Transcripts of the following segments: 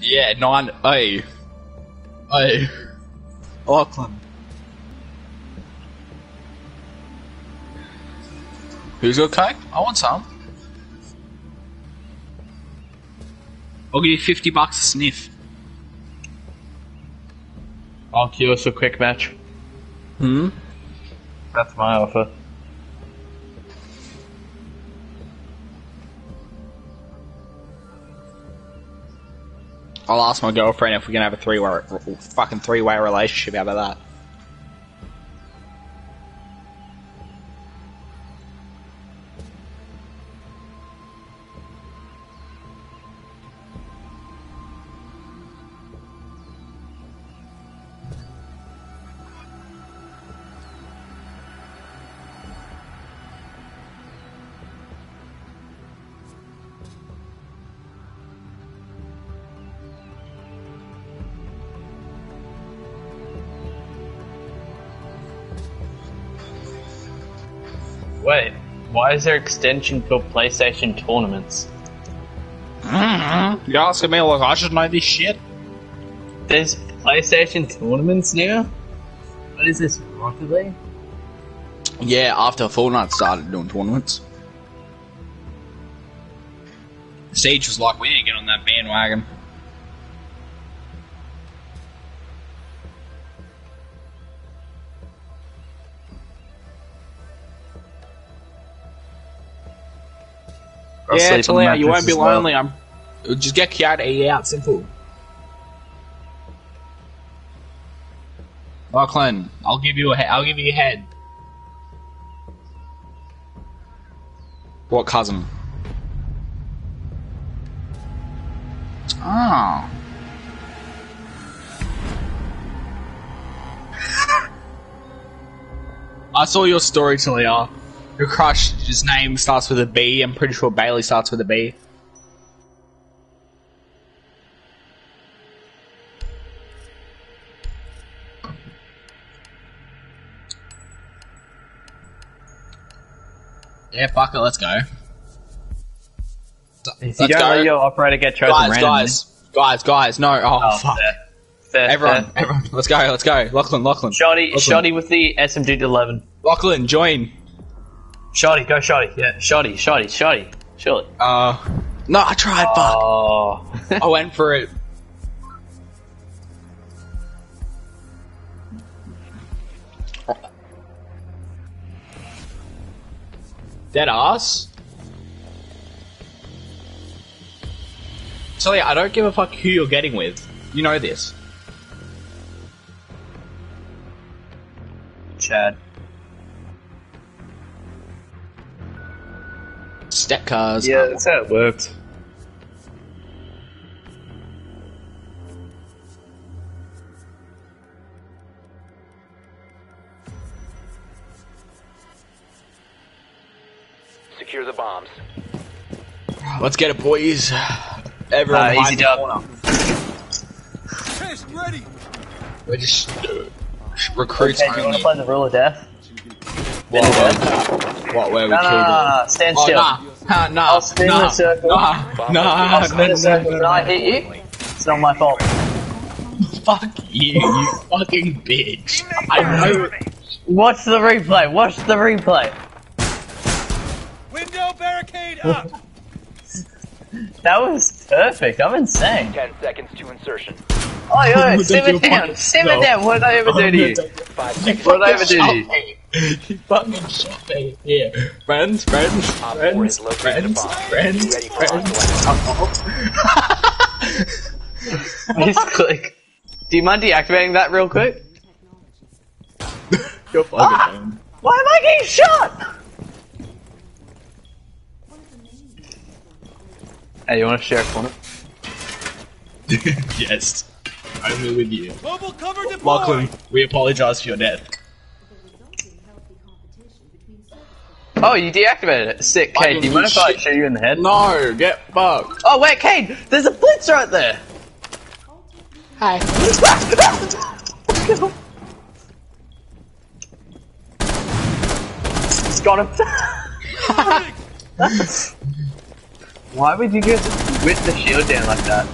Yeah, nine. Hey. Hey. Auckland. Who's got coke? I want some. I'll give you 50 bucks a sniff. I'll queue us a quick match. Hmm? That's my offer. I'll ask my girlfriend if we can have a three-way, fucking three-way relationship. How about that? Why is there extension called PlayStation Tournaments? Mm-hmm. You're asking me like I should know this shit? There's PlayStation Tournaments now? What is this, Rocket League? Yeah, after Fortnite started doing tournaments. Siege was like, we ain't get on that bandwagon. I'll yeah, sleep chill on out. You won't be as well. lonely. I'm. Just get Kiara out. Simple. Lachlan, I'll give you a. He- I'll give you a head. What cousin? Oh. I saw your story, Talia. Your crush, his name starts with a B. I'm pretty sure Bailey starts with a B. Yeah, fuck it, let's go. If you Let's don't go. let your operator get chosen Guys, randomly. guys, guys, guys, no, oh, Oh, fuck. fair. Fair, Everyone, fair. everyone, let's go, let's go. Lachlan, Lachlan. Shoddy, Lachlan. Shoddy with the SMG 11. Lachlan, join. Shoddy, go Shoddy. Yeah, Shoddy, Shoddy, Shoddy. Surely. Uh, no, I tried, fuck. Oh. I went for it. Dead ass? So yeah, I don't give a fuck who you're getting with. You know this. Chad. Step cars. Yeah, that's how it worked. Secure the bombs. Let's get it, boys. Everyone, Uh, easy in the dub. corner. Test ready. We're just uh, recruits Okay, do you want to play the Rule of Death? What, Rule of what, Death? what, where we No, no, killed no, it? no, no, stand Oh, still. nah, nah, nah, I'll spin nah, the circle. Nah, nah, I'll spin nah, a circle. nah, Can I nah, hit you? It's not my fault. Fuck you, you fucking bitch. I know. Watch the replay. Watch the replay. Window barricade up. That was perfect. I'm insane. Ten seconds to insertion. Oh, yo, Don't simmer you down. fucking- Simmer no. down. What did I ever do to you? Five seconds. What did I ever do to you? You fucking shot me. Here. Friends, friends, Op four friends, has friends, friends, Ready for friends. Misclick. Do you mind deactivating that real quick? You're fucking Ah! Why am I getting shot? Hey, you want to share a corner? yes. Only with you. Mobile cover deployed. Lachlan, we apologize for your death. Oh, you deactivated it. Sick. Kate, do you mind if I shoot you in the head? No, get fucked. Oh, wait, Kate! There's a blitz right there! Hi. Got him. Why would you just whip the shield down like that?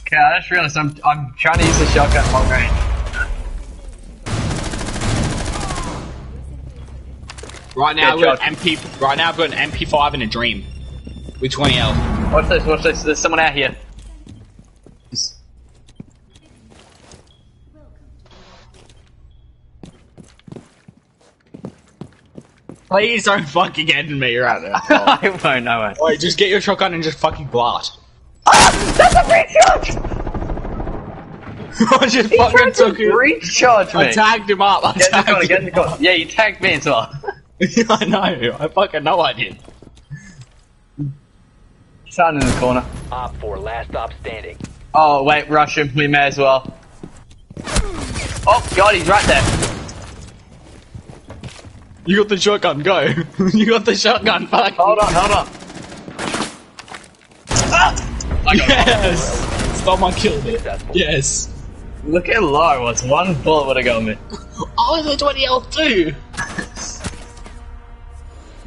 Okay, I just realized I'm I'm trying to use the shotgun long range. Right now, Yeah, I've got an MP. Right now, I've got an MP5 and a Dream with 20 L. Watch this, watch this. There's someone out here. Please don't fucking end me right now. I won't know it. Wait, just get your shotgun and just fucking blast. Ah! That's a breach charge! I just He fucking to took it. breach charge me. I tagged him up. I the tagged get him the corner. Yeah, you tagged me as well. I know. I fucking know I did. Sign in the corner. Op 4, last stop standing. Oh, wait, rush him. We may as well. Oh, God, he's right there. You got the shotgun. Go. you got the shotgun. Fuck. Hold on, hold on. Ah! I got it. Yes. Someone killed it. Successful. Yes. Look how low it was. One bullet would have got me. I was a 20 L too.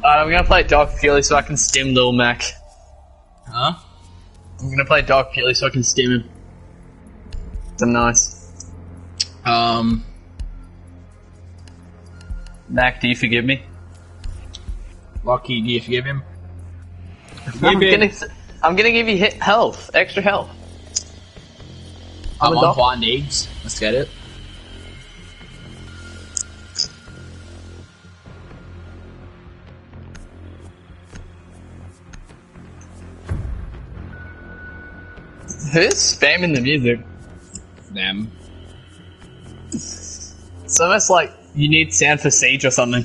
Alright, I'm gonna play Dog Fury so I can stim Lil Mac. Huh? I'm gonna play Dog Fury so I can stim him. Some nice. Um. Mac, do you forgive me? Lucky, do you forgive him? I'm him. gonna, I'm gonna give you hit health, extra health. I'm I'm on blind eggs. Let's get it. Who's spamming the music? Them. It's almost like you need sound for siege or something.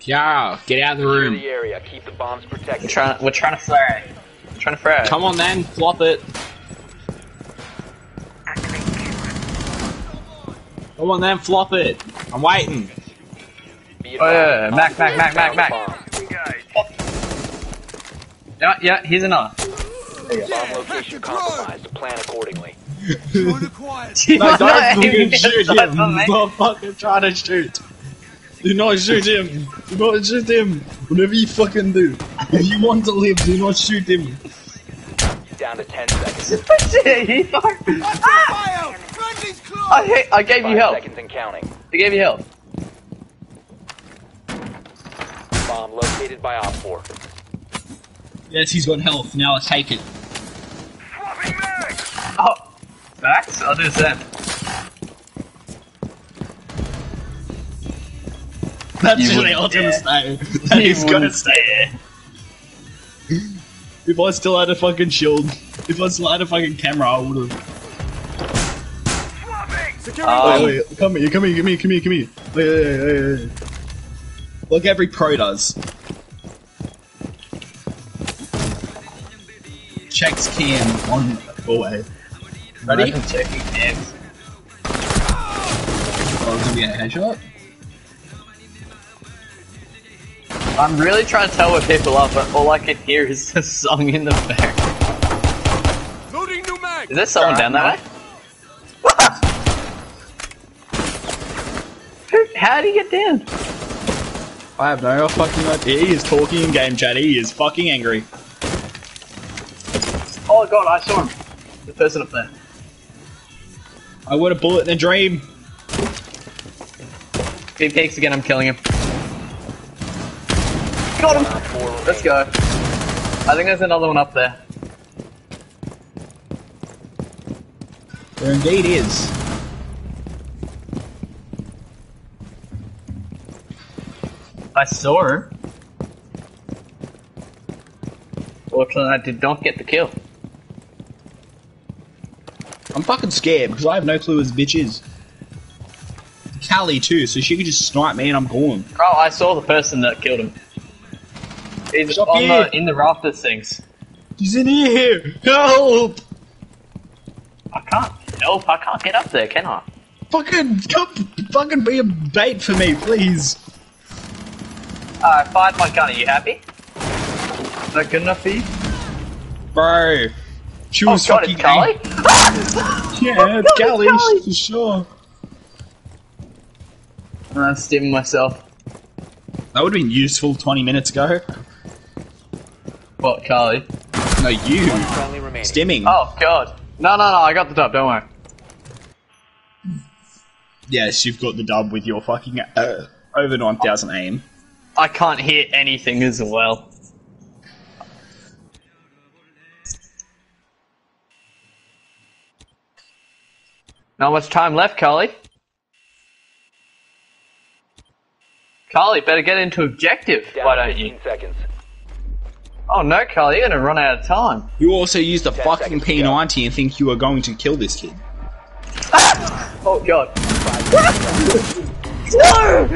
Yeah, get out of the room. the area. Keep the bombs We're trying, we're trying to frag. We're trying to frag. Come on then, flop it. Come on then, flop it. I'm waiting. Oh, yeah, yeah, Mac, Mac, Mac, Mac, found Mac. Bombs. Yeah, yeah, here's another. Bomb location compromised. Plan accordingly. Join the quiet. No, don't fucking shoot him. them, mate. Fucking trying to shoot. Do not shoot him. Do not shoot him. Whatever you fucking do. If you want to live, do not shoot him. Down to 10 seconds. Shit, he fucked- Ah! Fire! Friendly's close! I, hit, I gave you help. seconds and counting. I gave you help. Bomb located by Op 4. Yes, he's got health. Now let's take it. Oh, facts? I'll do the same. That's You really would- all gonna yeah. stay. That You is gonna wouldn't stay. If I still had a fucking shield, if I still had a fucking camera, I would have. Security Um, wait, wait, come here, come here, come here, come here, come here. Wait, wait, wait, wait, wait. Like every pro does. Checks cam on hallway. Ready? Imagine checking cams. Oh, it's gonna be a headshot. I'm really trying to tell where people are, but all I can hear is the song in the back. Loading new mag! Is there someone down that way? Who- How did he get down? I have no fucking idea. He is talking in game chat. He is fucking angry. Oh god, I saw him. The person up there. I would have bullet in a dream. If he peeks again, I'm killing him. Got him! Let's go. I think there's another one up there. There indeed is. I saw him. Fortunately, I did not get the kill. I'm fucking scared because I have no clue who this bitch is. Kali too, so she could just snipe me and I'm gone. Oh, I saw the person that killed him. He's Stop on here. the, in the rafters things. She's in here. Help! I can't help. I can't get up there, can I? Fucking come, fucking be a bait for me, please. Uh, I fired my gun. Are you happy? Is that good enough for you? Bro. She Oh was god, fucking it's Yeah, it's God, Kali, Kali. for sure. I'm stimming myself. That would have been useful 20 minutes ago. What, Carly? No, you. Friendly remaining. Stimming. Oh god. No, no, no. I got the dub. Don't worry. Yes, you've got the dub with your fucking uh, over 9,000 aim. I can't hear anything as well. Not much time left, Carly. Carly, better get into objective. Down Why don't you? 15 seconds. Oh no, Carly, you're gonna run out of time. You also used the Ten fucking seconds to go. P90 and think you were going to kill this kid. Oh god. No!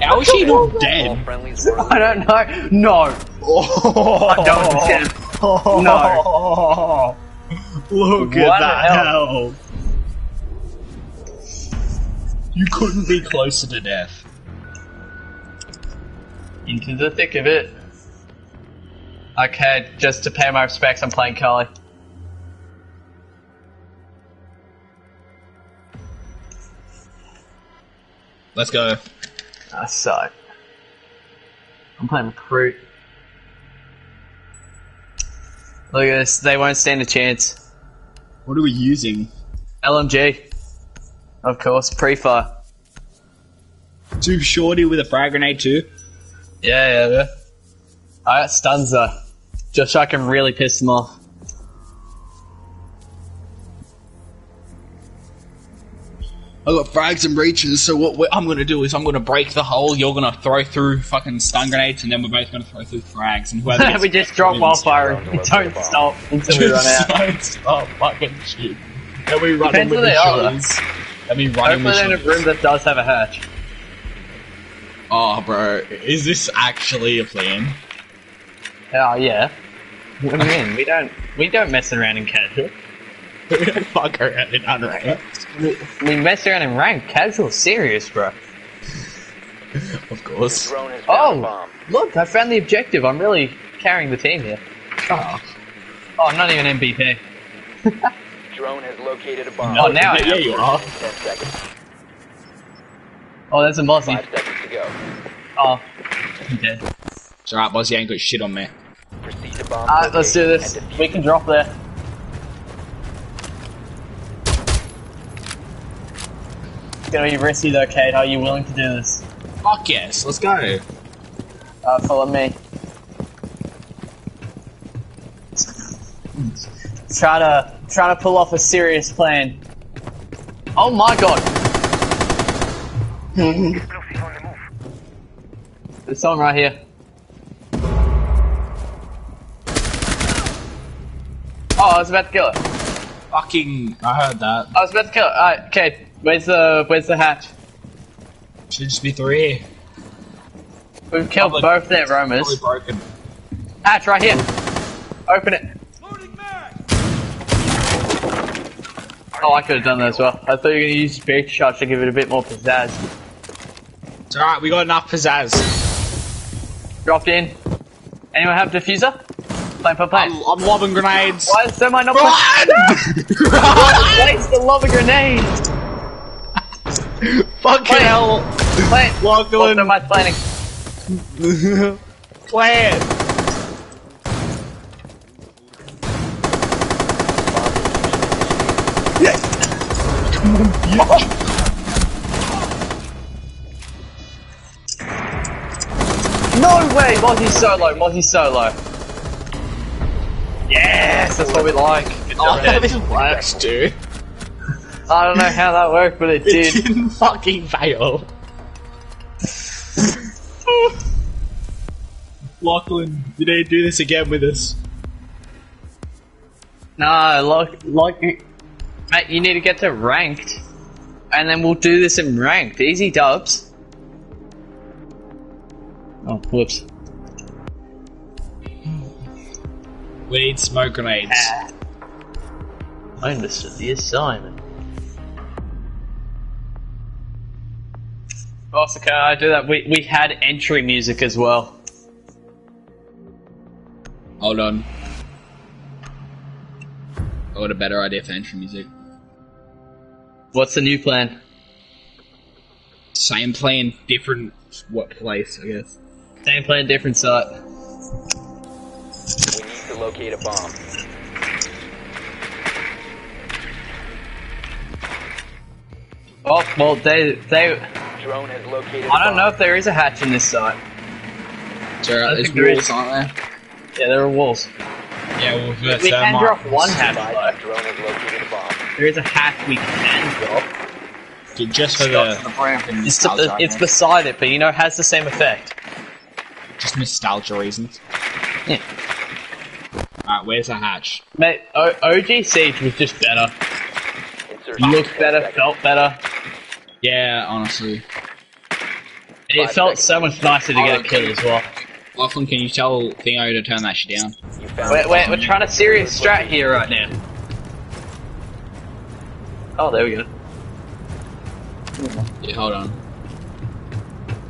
How is she not All dead? friendlies were I don't know. No. Oh, I don't understand. No. Look What at the that hell? hell. You couldn't be closer to death. Into the thick of it. Okay, just to pay my respects, I'm playing Carly. Let's go. Ah, I suck. I'm playing recruit. Look at this. They won't stand a chance. What are we using? LMG. Of course, pre-fire. Too shorty with a frag grenade too? Yeah, yeah, yeah. I got stuns though. Just so I can really piss them off. I got frags and breaches, so what I'm gonna do is I'm gonna break the hole, you're gonna throw through fucking stun grenades, and then we're both gonna throw through frags, and whoever gets we just drop wins. wildfire we don't stop until we run Just out. don't stop fucking shit. Then we run in Depends with where they are, though. machines. Then we run in Hopefully they're in a machines. room that does have a hatch. Oh, bro, is this actually a plan? Oh yeah. What do you mean? We don't we don't mess around in casual. we don't fuck around in unranked. We, we mess around in ranked. Casual, serious, bro. Of course. Drone has found a Oh, look! I found the objective. I'm really carrying the team here. Ah. Oh, Oh, I'm not even MVP. Drone has located a bomb. Oh, now I yeah, you are. 10 seconds. Oh, there's a Mozzie. 5 seconds to go. Oh, I'm dead. It's alright, boss, ain't got shit on me. Proceed to bomb. Alright, let's do this. We can drop there. It's gonna be risky though, Kate. Are you willing to do this? Fuck yes, let's go. Uh, follow me. Try to try to pull off a serious plan. Oh my god! There's someone right here. Oh, I was about to kill it. Fucking, I heard that. I was about to kill it. Alright, okay. Where's the where's the hatch? Should just be three. We've killed Probably- both their roamers. Hatch right here. Open it. Loading mag! Oh, I could have done that as well. I thought you were going to use spirit shots to give it a bit more pizzazz. It's alright, we got enough pizzazz. Dropped in. Anyone have diffuser? Plan for plan. I'm, I'm lobbing grenades. Why is someone not Run! Place the lava grenade! Fucking Plant. hell. Plant! Lachlan. My planning. Plant. No way! Mozzie solo, Mozzie solo. Yes, that's what we like. Good Oh, job, works, dude. I don't know how that worked, but it It did. didn't fucking fail. Lachlan, you need to do this again with us. No, like, like, mate, you need to get to ranked, and then we'll do this in ranked. Easy dubs. Oh, whoops. We need smoke grenades. I understood the assignment. Also, can I do that? We we had entry music as well. Hold on. I got a better idea for entry music. What's the new plan? Same plan, different what place, I guess. Same plan, different site. We need to locate a bomb. Oh, well, they, they, Drone has located. I don't a know if there is a hatch in this site. Sure, I there's think there is. walls, aren't there? Yeah, there are walls. Yeah, well, that's We that can drop one hatch though. Drone has located a bomb. There is a hatch we can drop. Just for the, the fucking It's, the, it's beside it, but you know, it has the same effect. just nostalgia reasons. Yeah. Alright, where's the hatch? Mate, o- OG Siege was just better. Insertion. Looked better, seconds. felt better. Yeah, honestly. It Five felt seconds. so much nicer to get a kill as well. Lachlan, can you tell Theo to turn that shit down? You found We're, we're, we're trying a serious strat here right now. Oh, there we go. Yeah, hold on.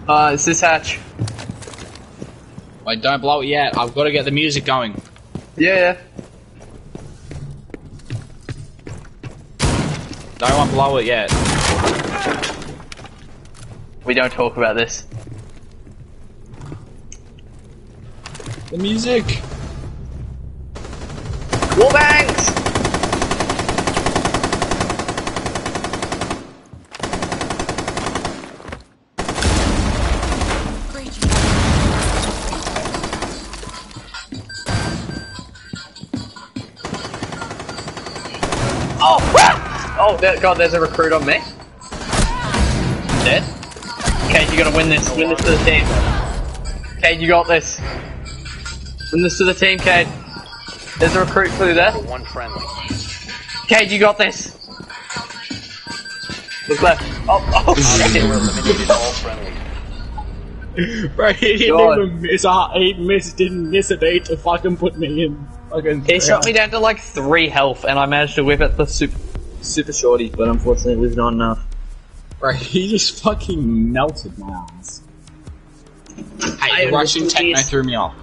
Uh, it's this hatch. Wait, don't blow it yet. I've got to get the music going. Yeah, yeah. Don't want to blow it yet. We don't talk about this. The music! Warbangs! Oh, there, God, there's a recruit on me. Dead. Kate, you gotta win this. Win this to the team. Kate, you got this. Win this to the team, Kate. There's a recruit through there. One friendly. Kate, you got this. Look left. Oh, oh, shit. Eliminated all friendlies. Bro, he didn't God. even miss a, he missed, didn't miss a date to fucking put me in. Fucking He shot me down to like three health, and I managed to whip out the super, super shorty, but unfortunately it was not enough. Bro, he just fucking melted my ass. Hey, I the Russian understand techno this. threw me off.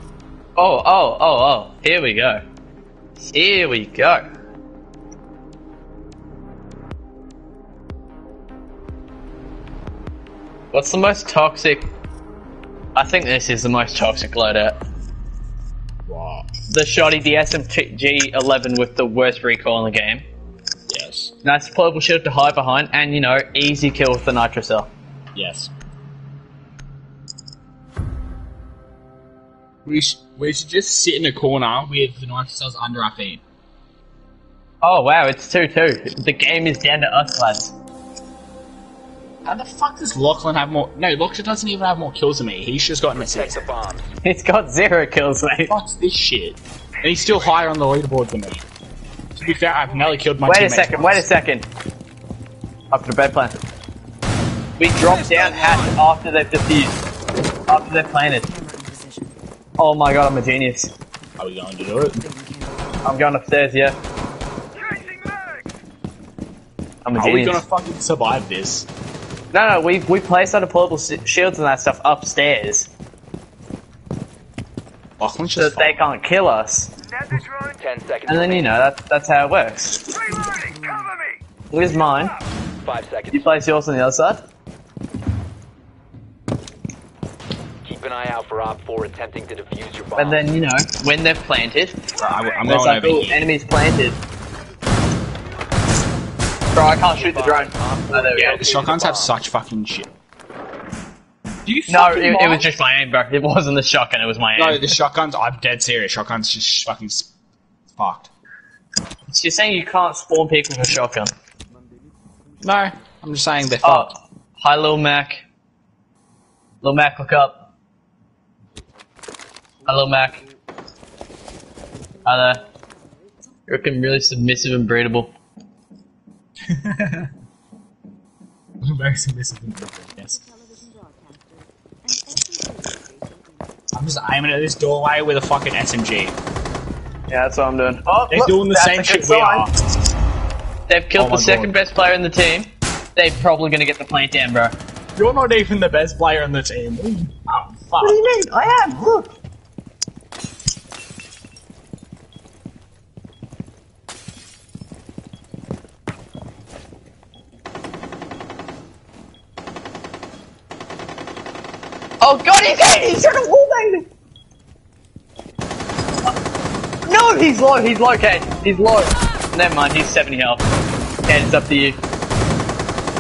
Oh, oh, oh, oh. Here we go. Here we go. What's the most toxic? I think this is the most toxic loadout. Wow. The shoddy, the SMG 11 with the worst recoil in the game. Yes. Nice deployable shield to hide behind, and you know, easy kill with the nitro cell. Yes. We, sh- we should just sit in a corner with the knife cells under our feet. Oh wow, it's 2 2. The game is down to us, lads. How the fuck does Lachlan have more? No, Lachlan doesn't even have more kills than me. He's just got an Protect assist. the bombs. It's got zero kills, mate. What's this shit? And he's still higher on the leaderboard than me. To be fair, I've nearly killed my Wait a second, once. wait a second. After the bed plan. We drop down hatch after they've defused. After they've planted. Oh my god, I'm a genius. Are we going to do it? I'm going upstairs, yeah. I'm a Are we gonna fucking survive this? No, no, we we placed our deployable si- shields and that stuff upstairs Lachlan's so that they can't kill us. Ten seconds. And then you know that that's how it works. Here's mine. Five seconds. You place yours on the other side. Keep an eye out for Op 4 attempting to defuse your bomb. And then you know when they've planted, I, am there's going like over oh, here. enemies planted. Bro, I can't shoot the drone. Oh, Yeah, the shotguns have such fucking shit. Do you No, it, it was just my aim, bro. It wasn't the shotgun, it was my aim. No, the shotguns, I'm dead serious. Shotguns just fucking s- fucked. You're saying you can't spawn people with a shotgun. No, I'm just saying they're Oh, fucked. hi, Lil Mac. Lil Mac, look up. Hello, Mac. Hi there. You're looking really submissive and breedable. Very submissive and yes. I'm just aiming at this doorway with a fucking SMG. Yeah, that's what I'm doing. Oh, They're look, doing the that's same a good shit we sign. are. They've killed Oh the second God. best player in the team. They're probably going to get the plant down, bro. You're not even the best player in the team. Oh, fuck. What do you mean? I am. Look. Oh god, he's in! He's trying to wallbang me! No! he's low, he's low, Kate. He's low. Never mind, he's 70 health. Kate, it's up to you.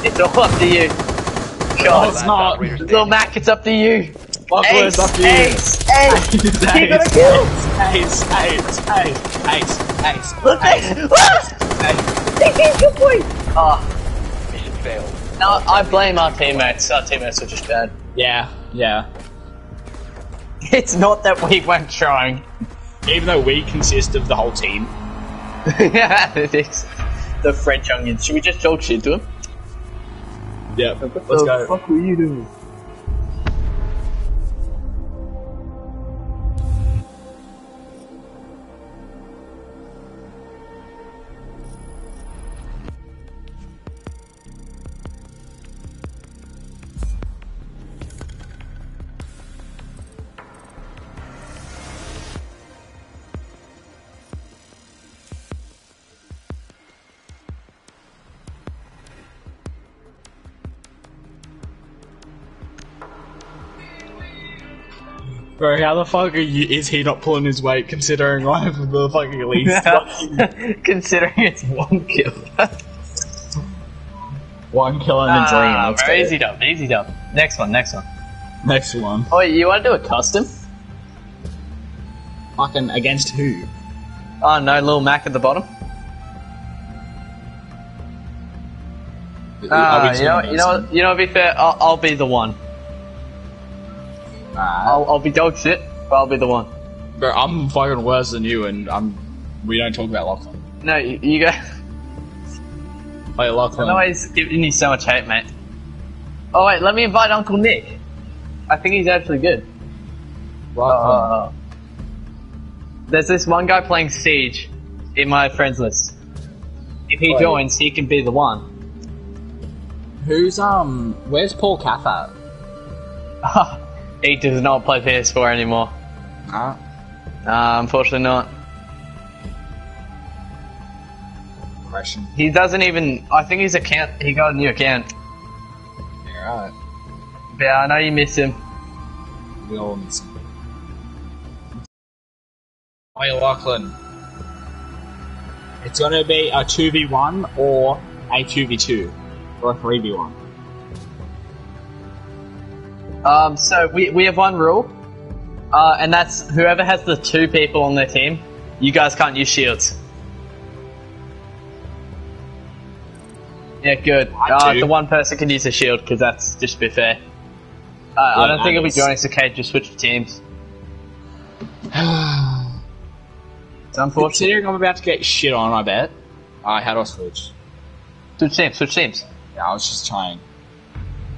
It's all up to you. No, God, it's not. Operator Little Mac, it's up to you. Fuck, Ace, it's up to you. ace, ace. Ace, He got a kill. ace, ace, ace, ace, ace. Look, ace. Ah! 16 kill point. Oh, Mission failed. no, I blame our teammates. Our teammates are just bad. Yeah, yeah. It's not that we weren't trying. Even though we consist of the whole team. yeah, it is. The French onions. Should we just talk shit to him? Yep. Let's go. fuck were you doing? Bro, how the fuck are you, is he not pulling his weight considering I have the fucking least Considering it's one kill. one kill in a dream? ah, Let's bro, easy dub, easy dub. Next one, next one. Next one. Oh, you want to do a custom? Fucking against who? Oh no, little Mac at the bottom. Ah, we you know, you know, you know. Be fair, I'll, I'll be the one. Alright. I'll, I'll be dog shit, but I'll be the one. Bro, I'm fucking worse than you, and I'm. We don't talk about Lachlan. No, you, you go. Wait, Lachlan. No, he's giving you so much hate, mate. Oh wait, let me invite Uncle Nick. I think he's actually good. Lachlan. Uh, there's this one guy playing Siege in my friends list. If he Wait. joins, he can be the one. Who's um? Where's Paul Caff at? he does not play PS4 anymore. Huh? Uh, unfortunately not. Question. He doesn't even. I think his account. He got a new account. Yeah, right. But yeah, I know you miss him. We all miss him. Wait, Lachlan. It's gonna be a two v one or a two v two or a three v one. Um, so we we have one rule, uh, and that's whoever has the two people on their team, you guys can't use shields. Yeah, good. Uh, the one person can use a shield because that's just to be fair. Uh, I don't think it'll be joining, so Kate just switch teams. It's unfortunate. Considering I'm about to get shit on, I bet. I had do I switch? Switch teams, switch teams. Yeah, I was just trying.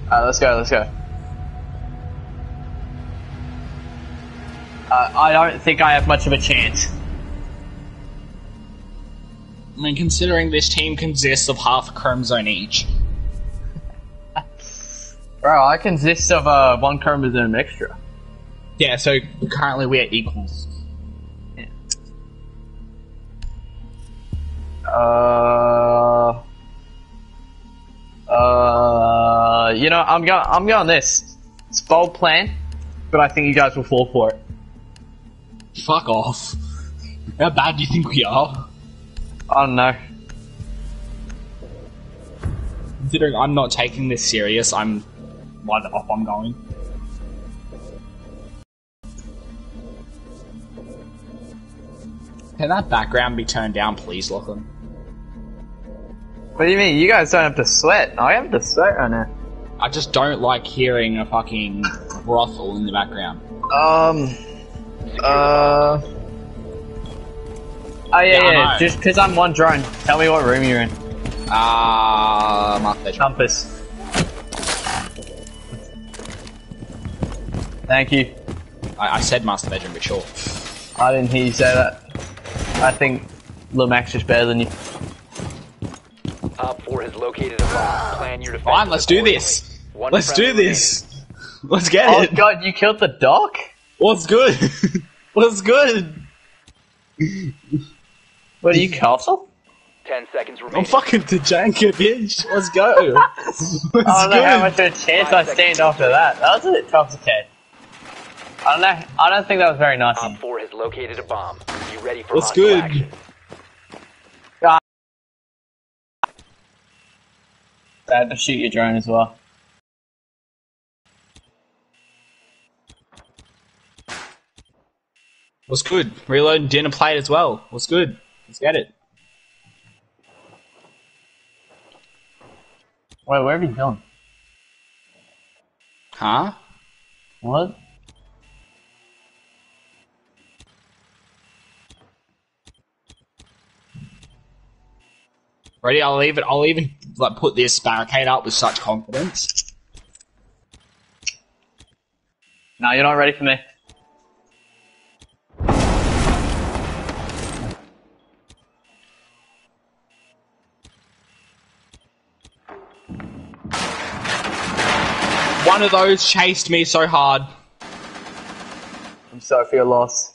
Alright, let's go, let's go. Uh, I don't think I have much of a chance. I mean, considering this team consists of half a chromosome each. Bro, I consist of uh, one chromosome extra. Yeah, so currently we're equals. Uh, uh, you know, I'm going. I'm going this. It's a bold plan, but I think you guys will fall for it. Fuck off. How bad do you think we are? I don't know. Considering I'm not taking this serious, I'm why the off I'm going. Can that background be turned down, please, Lachlan? What do you mean? You guys don't have to sweat. I have to sweat right now. I just don't like hearing a fucking brothel in the background. Um. Uh. Oh yeah, Yeah, I yeah. know. Just because I'm one drone. Tell me what room you're in. Ah, uh, Master Bedroom. Compass. Thank you. I, I said Master Bedroom, but sure. I didn't hear you say that. I think Lil Max is better than you. Op 4 has located a bomb. Plan your defense. Fine, let's do this. One Let's do this. Let's get Oh it. Oh god, you killed the doc? What's good? What's good? What are you, Castle? remaining. 10 seconds remaining. I'm remaining. fucking Tachanka, bitch. Let's go. Let's I don't know how go. much of a chance I stand after that. That was a bit toxicated. I don't know. I don't think that was very nice. of Op you. 4 has located a bomb. Be ready for What's hostile good? action. Bad to shoot your drone as well. What's good? Reload dinner plate as well. What's good? Let's get it. Wait, where have you gone? Huh? What? Ready? I'll even I'll even like put this barricade up with such confidence. No, you're not ready for me. One of those chased me so hard. I'm sorry for your loss.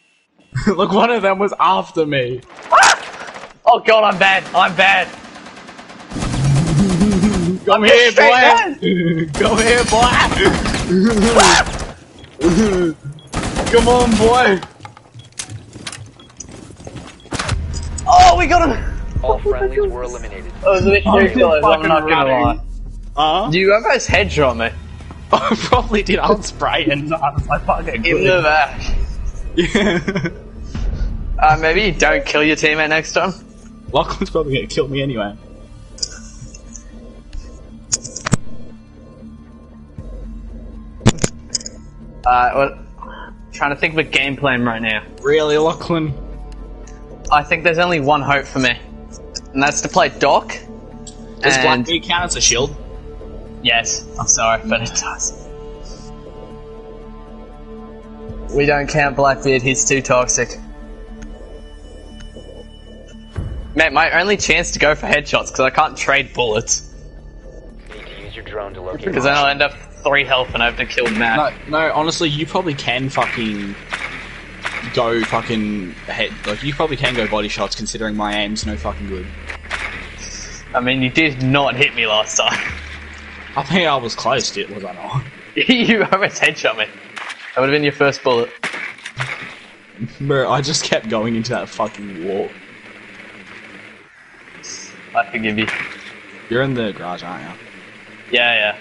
Look, one of them was after me. Ah! Oh god, I'm bad. I'm bad. Come I'm here, boy. Come here, boy. Come on, boy. Oh, we got him. All friendlies were eliminated. That was a bit ridiculous. I'm not gonna lie. Huh? You guys headshot me I probably did. I'll spray and I was like, fuck fucking in the back. Yeah. Uh, maybe you don't kill your teammate next time. Lachlan's probably gonna kill me anyway. Uh, well, trying to think of a game plan right now. Really, Lachlan? I think there's only one hope for me, and that's to play Doc. Does and Blackbeard count as a shield? Yes, I'm sorry, but it does. We don't count Blackbeard. He's too toxic. Mate, my only chance to go for headshots because I can't trade bullets You need to use your drone to locate because then I'll end up three health and I have to kill Matt. No, no. Honestly, you probably can fucking go fucking head. Like you probably can go body shots considering my aim's no fucking good. I mean, you did not hit me last time. I think I was close to it, was I not? you almost headshot me. That would have been your first bullet. Bro, I just kept going into that fucking wall. I forgive you. You're in the garage, aren't you? Yeah,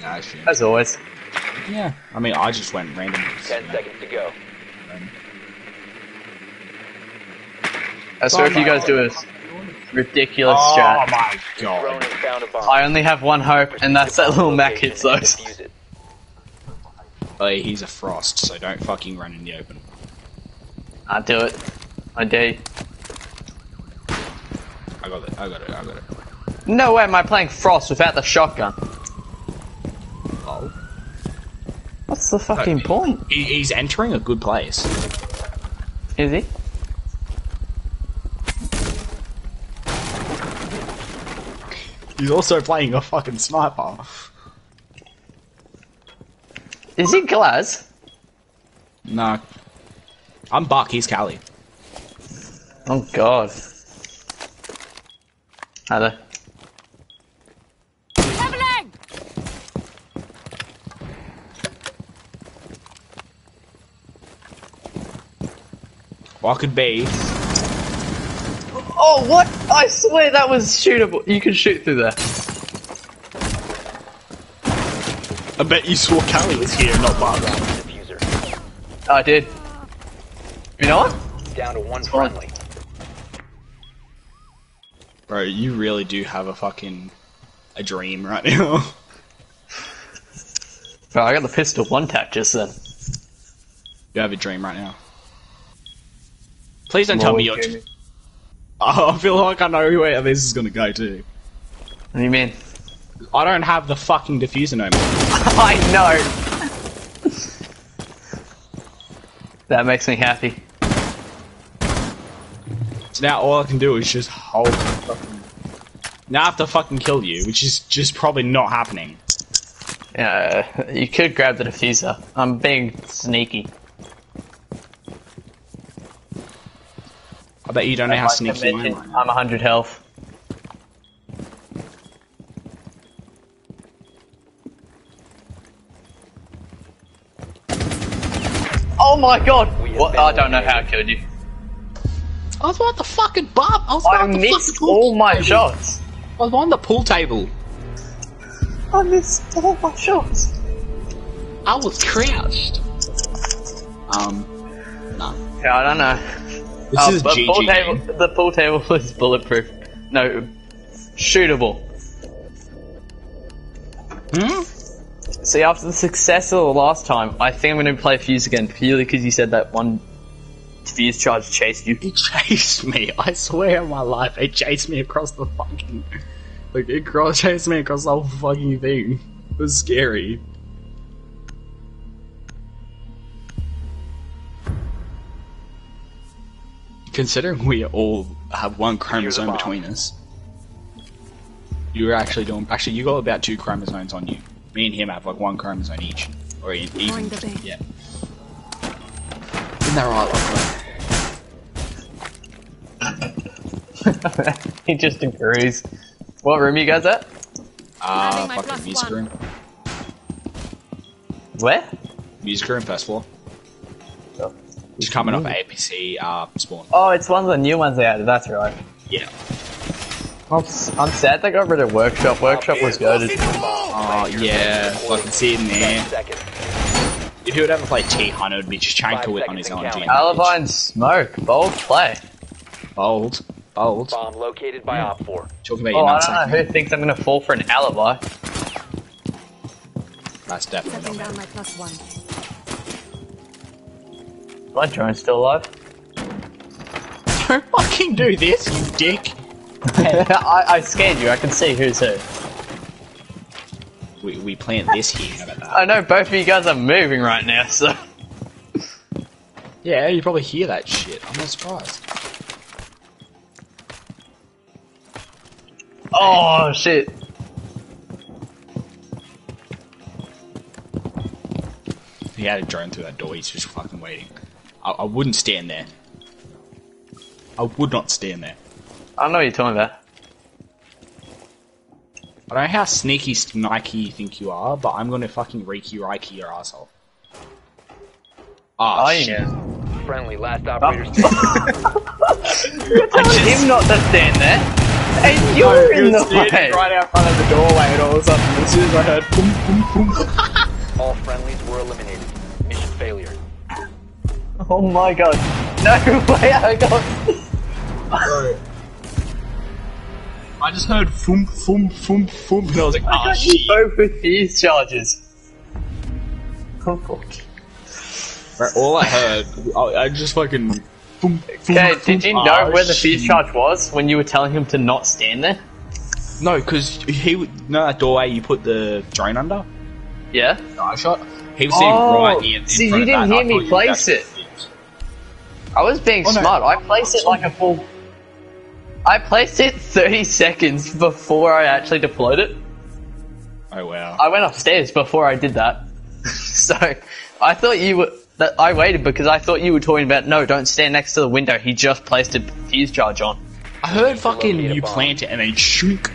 yeah. Yeah. As always. Yeah. I mean, I just went random. 10 seconds to go. Um, uh, I swear if you guys do a ridiculous Oh strat. my god. has found a bomb. I only have one hope, and that's that little Mac hits those. Defuse it. Hey, he's a frost, so don't fucking run in the open. I do it. I do. I got it, I got it, I got it. No way am I playing Frost without the shotgun. Oh. What's the fucking point? He, he's entering a good place. Is he? He's also playing a fucking sniper. Is he Glaz? No. I'm Buck, he's Kali. Oh god. Hello. Leveling! What could be? Oh, what? I swear that was shootable. You can shoot through there. I bet you saw Kali was here, not Buck. Diffuser. I did. You know what? Down to one fine. friendly. Bro, you really do have a fucking a dream right now. Bro, I got the pistol one tap just then. you have a dream right now. Please don't tell me you're. I feel like I know where this is gonna go to. What do you mean? I don't have the fucking diffuser no more. I know. that makes me happy. So now all I can do is just hold. Fucking... Now I have to fucking kill you, which is just probably not happening. Yeah, you could grab the diffuser. I'm being sneaky. I bet you don't know how Like I sneaky I am. mentioned. I'm 100 health. Oh my god! What? I don't know how I killed you. I was on the fucking bar. I was I on the missed fucking pool all my table. shots. I was on the pool table. I missed all my shots. I was crouched. Um, no. Yeah, I don't know. This Oh, is but pool table, the pool table is bulletproof. No, shootable. Hmm? See, after the success of the last time, I think I'm going to play Fuse again purely because you said that one Fuse charge chased you. It chased me. I swear on my life, it chased me across the fucking. Like it cross chased me across the whole fucking thing. It was scary. Considering we all have one chromosome between us, you're actually doing. Actually, you got about two chromosomes on you. Me and him have like one chromosome each, or even. the. Yeah. Isn't that right, Lachlan? he just agrees. What room you guys at? Ah, Having fucking plus music one. room. Where? Music room, first floor. Oh. Just coming off APC uh, spawn. Oh, it's one of the new ones they added. That's right. Yeah. I'm, s- I'm sad they got rid of workshop. Workshop was good. Oh, yeah. I can see it in there. Seconds. If he would ever play T Hunter, would be just trying Five to it on his own counting. GM. Alibi and smoke. Bold play. Bold. Bold. Bomb located by Op 4. Talk about Oh, your I don't know who thinks I'm gonna fall for an alibi. That's definitely Setting not down my plus one. My drone's still alive. Don't fucking do this, you dick. I, I scared you. I can see who's who. We, we plant this here. How about that? I know both of you guys are moving right now, so. Yeah, you probably hear that shit. I'm not surprised. Oh shit. If he had a drone through that door, he's just fucking waiting. I, I wouldn't stand there. I would not stand there. I don't know what you're talking about. I don't know how sneaky sniky you think you are, but I'm gonna fucking reiki reiki your asshole. Ah, Oh, shit. know. Friendly, last operator Oh. standing. I told him not to stand there. And you're in the way. right out front of the doorway, and all of a sudden, as soon as I heard boom, boom, boom. All friendlies were eliminated. Mission failure. Oh my god. No way I got. I just heard foom, foom, foom, foom, and I was like, I ah, got you shit. both with these charges. Oh, fuck. Right, all I heard, I, I just fucking. Foom, foom, Okay, foom, did you know ah, where the fuse charge was when you were telling him to not stand there? No, because he would. You know that doorway you put the drone under? Yeah? No, shot. He was sitting Oh, right in, in see, front you of didn't that, hear me place it. Actually- I was being Oh, no. smart. I placed it like a full. I placed it 30 seconds before I actually deployed it. Oh wow. I went upstairs before I did that. so I thought you were. That I waited because I thought you were talking about no, don't stand next to the window. He just placed a fuse charge on. I heard fucking you bomb. plant it and then shunk.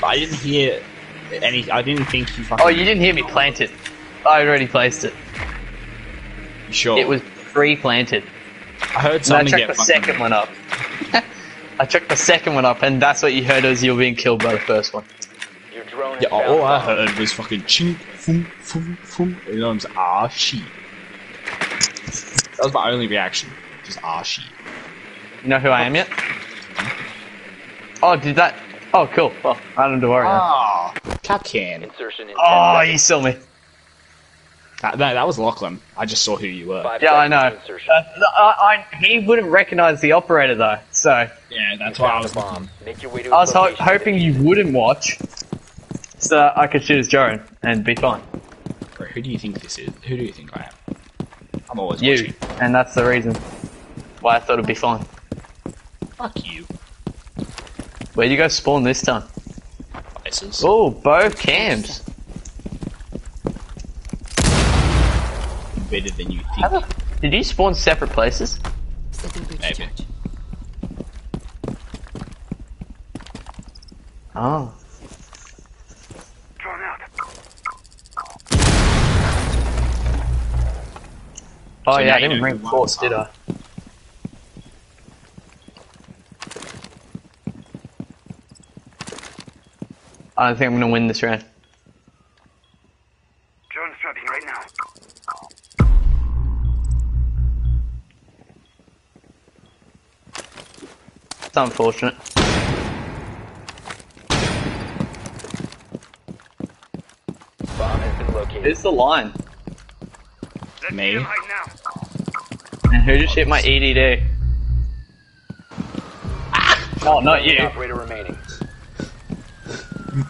But I didn't hear any. I didn't think you fucking. Oh, you didn't hear me plant it. I already placed it. You sure? It was pre-planted. I heard And I something checked get the fucking- second one up. I checked the second one up, and that's what you heard as you were being killed by the first one. Your drone has Yeah, found all I a bomb. heard was fucking chink, foom, foom, foom. You know, I'm just ah shit. That was my only reaction. Just ah shit. You know who I am yet? Oh, did that? Oh, cool. Well, I don't have to worry now. Ah, Kapkan. Insertion in Oh, you saw me. That, no, that was Lachlan. I just saw who you were. Five Yeah, I know. Uh, I, I, he wouldn't recognize the operator though, so Yeah, that's why I was a bomb. Make your way to I was ho- hoping you wouldn't watch, so I could shoot his drone and be fine. Bro, who do you think this is? Who do you think I am? I'm always You, watching. and that's the reason why I thought it'd be fine. Fuck you, Where'd you go spawn this time? places. Oh, both cams. Better than you How think. the- Did you spawn separate places? Maybe. Oh. Oh So yeah, I didn't bring who force, did I? I don't think I'm gonna win this round. Drone strapping right now. It's unfortunate. Bomb has been located. Who's the line? Let's Me? right. And who just hit my EDD? Ah! No, not you. Operator remaining.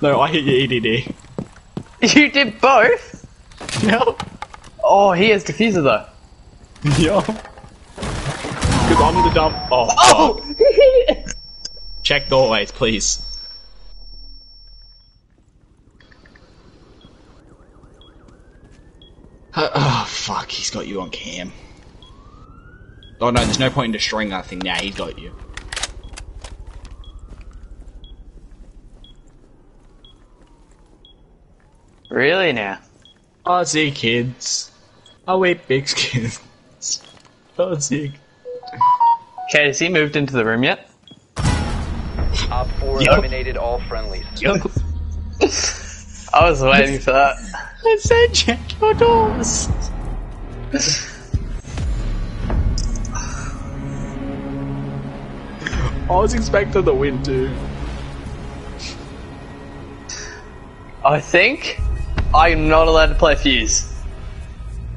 No, I hit your EDD. You did both? No. Oh, he has diffuser though. Yo. Because I'm the dumb. Oh. Oh! Check doorways, please. Uh, oh, fuck, he's got you on cam. Oh no, there's no point in destroying that thing now, he's got you. really now? Aussie kids. Oh wait, big kids. Aussie. Okay, has he moved into the room yet? Op 4 Yup. eliminated all friendlies. Yup. I was waiting for that. I said check your doors. I was expecting the win too. I think I'm not allowed to play Fuse.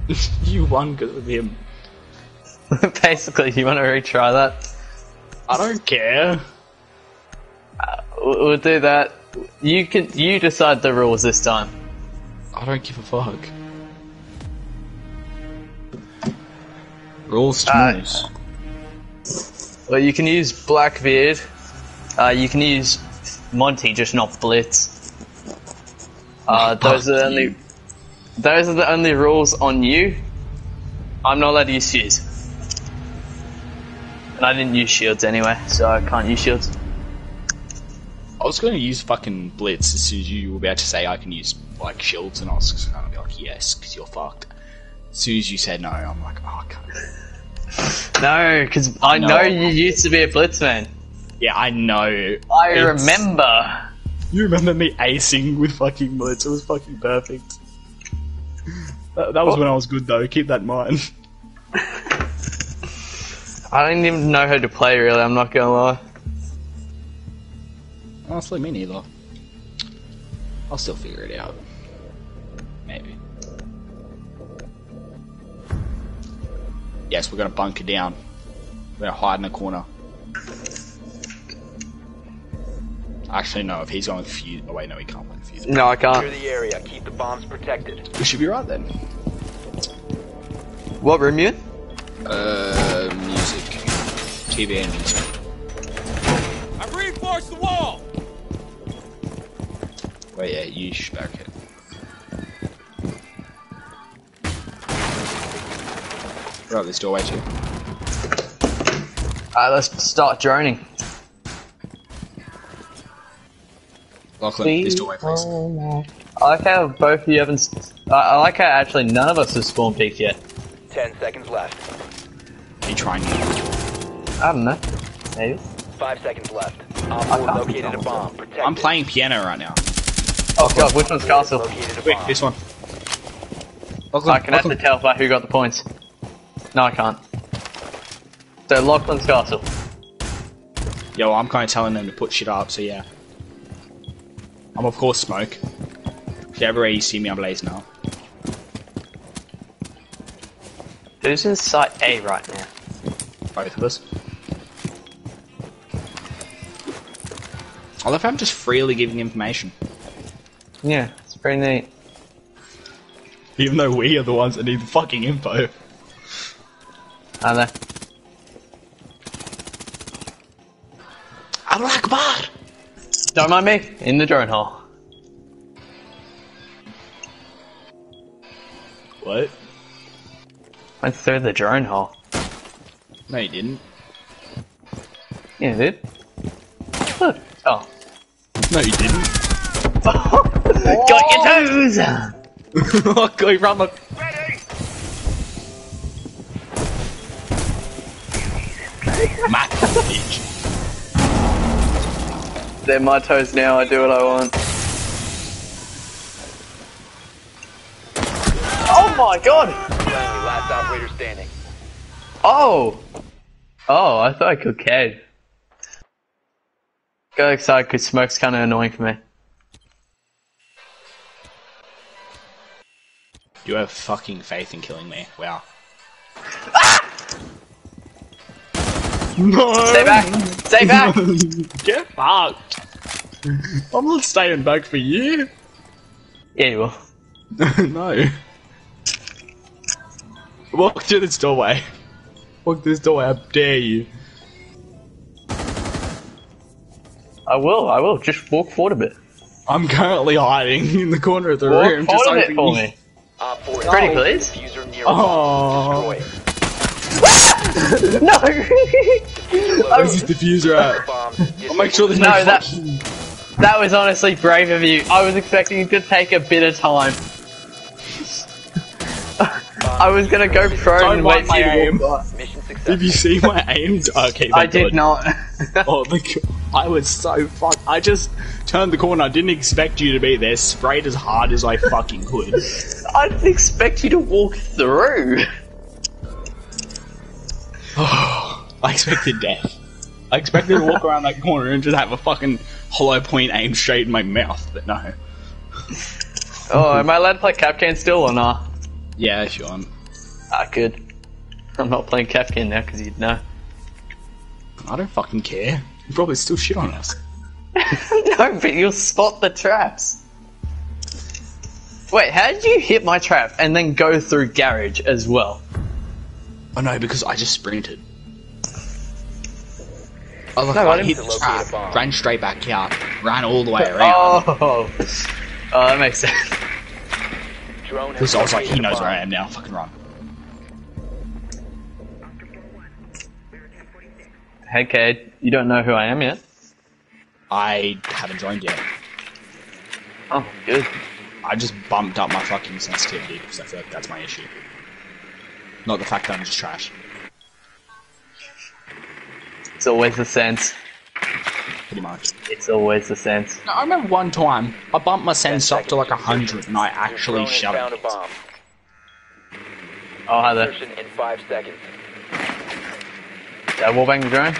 you won because of him. Basically, you want to retry that? I don't care. We'll we'll do that. You can. You decide the rules this time. I don't give a fuck. Rules to Uh. Well, you can use Blackbeard. Uh, you can use Monty, just not Blitz. Uh, those are the only. Those are the only rules on you. I'm not allowed to use Fuse. And I didn't use shields anyway, so I can't use shields. I was going to use fucking Blitz as soon as you were about to say I can use like shields, and I was going to be like, yes, because you're fucked. As soon as you said no, I'm like, oh, I can't. No, because I No. know you used to be a Blitzman. Yeah, I know. I It's- remember. You remember me acing with fucking Blitz? It was fucking perfect. That, that was when I was good though. Keep that in mind. I don't even know how to play really, I'm not gonna lie. Honestly, me neither. I'll still figure it out. Maybe. Yes, we're gonna bunker down. We're gonna hide in a corner. Actually, no. If he's going with fuse, oh wait, no, he can't with fuse. No, I can't. the area. Keep the bombs protected. We should be right then. What room you in? Uh, music, TV and music. I've reinforced the wall. Wait, yeah, you should it. Right, this doorway too. Alright, let's start droning. Lachlan, this doorway, please. I like how both of you haven't. s- I I like how actually none of us have spawn peeked yet. Ten seconds left. Are you trying? I don't know. Maybe. Five seconds left. Op I 4 can't located a control bomb. Protect I'm it. playing piano right now. Oh god, which one's castle? Quick, this one. Lachlan, I can have to tell by who got the points. No, I can't. So Lachlan's castle. Yo, I'm kind of telling them to put shit up, so yeah. I'm of course smoke. If everywhere you see me, I'm blazing up. Who's in site A right now? Both of us. I love how I'm just freely giving information. Yeah, it's pretty neat. Even though we are the ones that need the fucking info. I know. Allah Akbar! Don't mind me. In the drone hole. What? Went through the drone hole. No, you didn't. Yeah, it did. Look. Oh. No, you didn't. Got your toes! oh, go run the. Ready. Massive bitch. They're my toes now. I do what I want. Oh my god! Last operator standing. Oh! Oh, I thought I could cave. Got excited because smoke's kind of annoying for me. You have fucking faith in killing me. Wow. No! Stay back! Stay back! Get fucked! I'm not staying back for you. yeah, you will. no. Walk through this doorway. Walk through this doorway, I dare you? I will, I will. Just walk forward a bit. I'm currently hiding in the corner of the Walk room. Just forward a bit for me. Op 4 Pretty is please. Oh. destroyed. No! Where's this diffuser at? Bomb. I'll make sure there's no, No, that- that was honestly brave of you. I was expecting it to take a bit of time. I was gonna go prone Don't and mind wait for my you to aim. walk by. Mission Did you see my aim? Okay, I did God. not. Oh, the, I was so fucked. I just turned the corner. I didn't expect you to be there. Sprayed as hard as I fucking could. I didn't expect you to walk through. I expected death. I expected to walk around that corner and just have a fucking hollow point aim straight in my mouth, but no. Oh, am I allowed to play Kapkan still or not? Yeah, sure. I'm, Ah, good. I'm not playing Kapkan now because you'd know. I don't fucking care. You probably still shit on us. no, but you'll spot the traps. Wait, how did you hit my trap and then go through garage as well? Oh know because I just sprinted. Oh, look, No, I I, didn't hit the locate trap, ran straight back here, ran all the way around. Oh, oh, that makes sense. Drone has Because I was like, he located a knows where I am now, fucking run. Hey, Cade, you don't know who I am yet? I haven't joined yet. Oh, good. I just bumped up my fucking sensitivity because I feel like that's my issue. Not the fact that I'm just trash. It's always the sense. Pretty much. It's always the sense. No, I remember one time I bumped my sense up to like seconds. hundred and I actually drone shut found it. Oh, hi there. In five seconds. Did I wallbang the drone?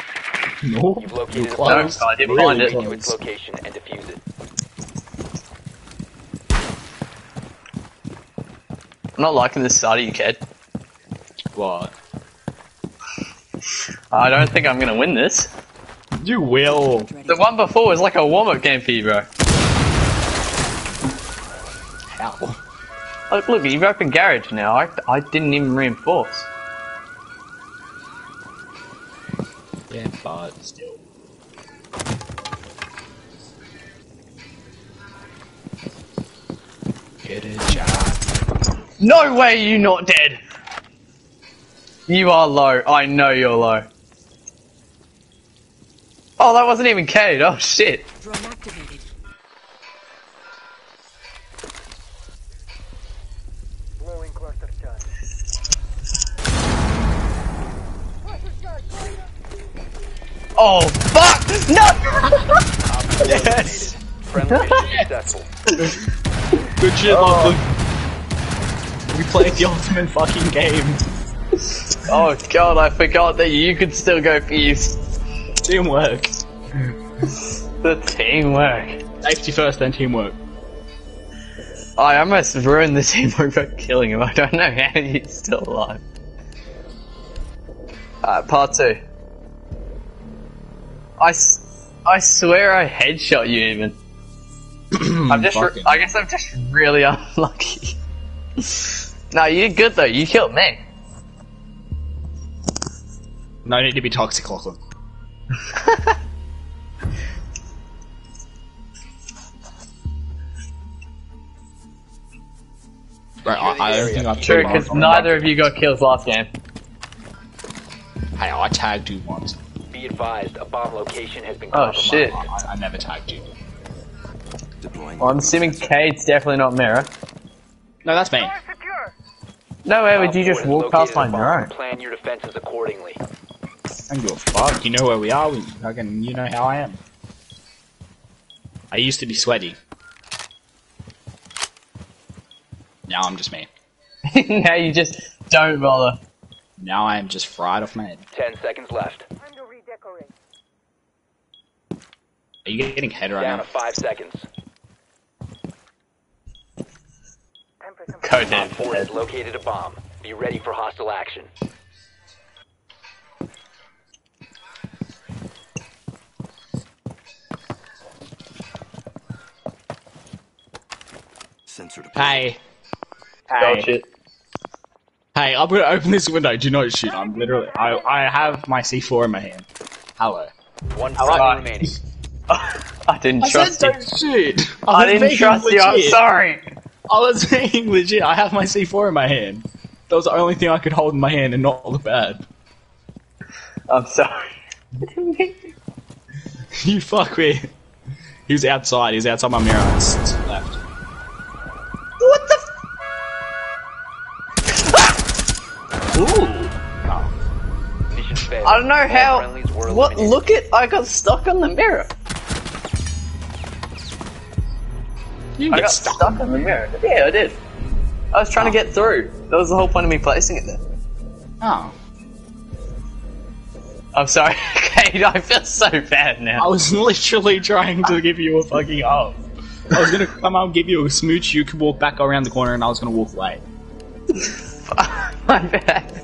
No, You've located you're a close. No, I didn't Really find it. Take to close. its location and defuse it. I'm not liking this side of you, kid. What? I don't think I'm gonna win this. You will. The one before was like a warm-up game for you, bro. How? Look, look, you've opened garage now. I, I didn't even reinforce. Yeah, but still. Get it, Jack. No way you not dead! You are low. I know you're low. Oh, that wasn't even Cade. Oh, shit. Drone activated. Oh, fuck! No! yes. Friendly mission successful. Good shit, lovely. We played the ultimate fucking game. Oh, God, I forgot that you could still go fuse. Teamwork. The teamwork. Safety first, then teamwork. I almost ruined the teamwork by killing him. I don't know how he's still alive. Alright, part two. I, s- I swear I headshot you even. I'm just, re- I guess I'm just really unlucky. no, you're good though. You killed me. No need to be toxic, Lachlan. Right, I, I don't think I've True, because neither of you got kills last game. Hey, I tagged you once. Be advised, a bomb location has been Oh, shit. I, I never tagged you. Well, I'm assuming Cade's definitely not Mira. No, that's me. No way would you just walk past my located drone. Plan your defenses accordingly. I don't give a fuck. You know where we are. We fucking, you know how I am. I used to be sweaty. Now I'm just me. now you just don't bother. Now I am just fried off my head. Ten seconds left. Are you getting head right Down now? to five seconds. Go Op down. 4 has located a bomb. Be ready for hostile action. Sensor to Hey. Hey. shit. Hey, I'm gonna open this window. Do not shoot. I'm literally. I, I have my C4 in my hand. Hello. One Alright. friendly remaining. I didn't I trust said you. don't shoot. I was didn't being trust you. I'm sorry. I was being legit. I have my C4 in my hand. That was the only thing I could hold in my hand and not look bad. I'm sorry. you fuck me. He was outside. He was outside my mirror. and s- s- left. What the? F- Ooh. Mission failed. I don't know All how. What? Look at. I got stuck on the mirror. You I get got stuck. stuck on the mirror. Yeah, I did. I was trying to oh. get through. That was the whole point of me placing it there. Oh. I'm sorry, Kate. I feel so bad now. I was literally trying to give you a fucking up. I was gonna come out and give you a smooch. You could walk back around the corner, and I was gonna walk away. My bad.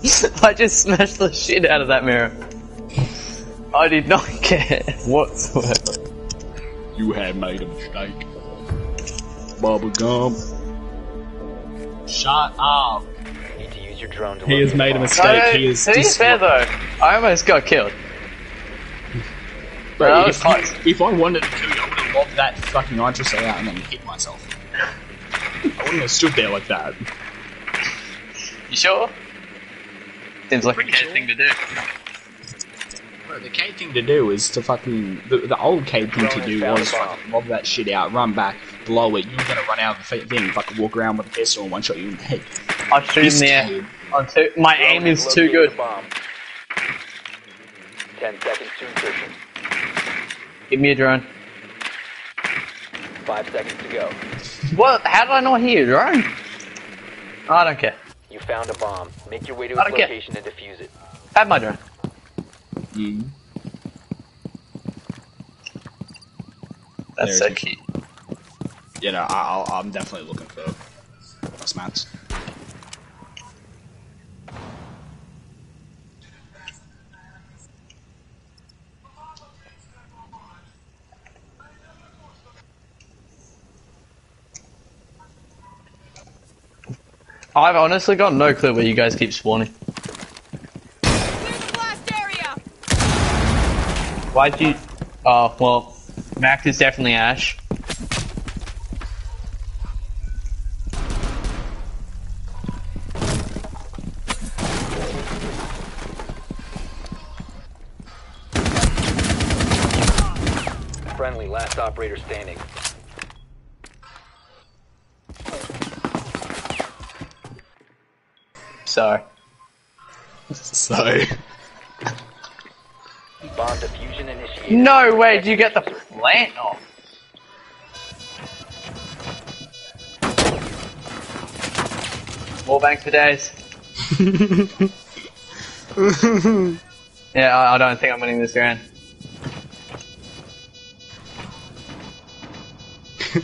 I just smashed the shit out of that mirror. I did not care whatsoever. You had made a mistake. Bubble gum. Shut up. Need to use your drone to He has made a mistake. No, he is to be fair though, I almost got killed. Bro, that was if, close. if I wanted to kill you, I would have lobbed that fucking nitrous out and then hit myself. I wouldn't have stood there like that. You sure? Seems like a Pretty good sure. thing to do. Bro, the K thing to do is to fucking the, the old K thing to do was a bomb. fucking lob that shit out, run back, blow it. You were gonna run out of the fa- thing, fucking walk around with a pistol and one shot you in the head. I shoot in This the air. kid- I'm too, my Drone aim is too good. bomb. Ten seconds to insertion. Give me a drone. Five seconds to go. What? How did I not hear a drone? I don't care. You found a bomb. Make your way to I its don't location and defuse it. Have my drone. Mm. That's There so it is. You know, I, I'll, I'm definitely looking for those mats. I've honestly got no clue where you guys keep spawning. blast area! Why'd you? Oh well, Mac is definitely Ash. Friendly, last operator standing. Sorry. So, Bomb diffusion initiated. No way! Do you get the plant off? More banks for days. yeah, I, I don't think I'm winning this round.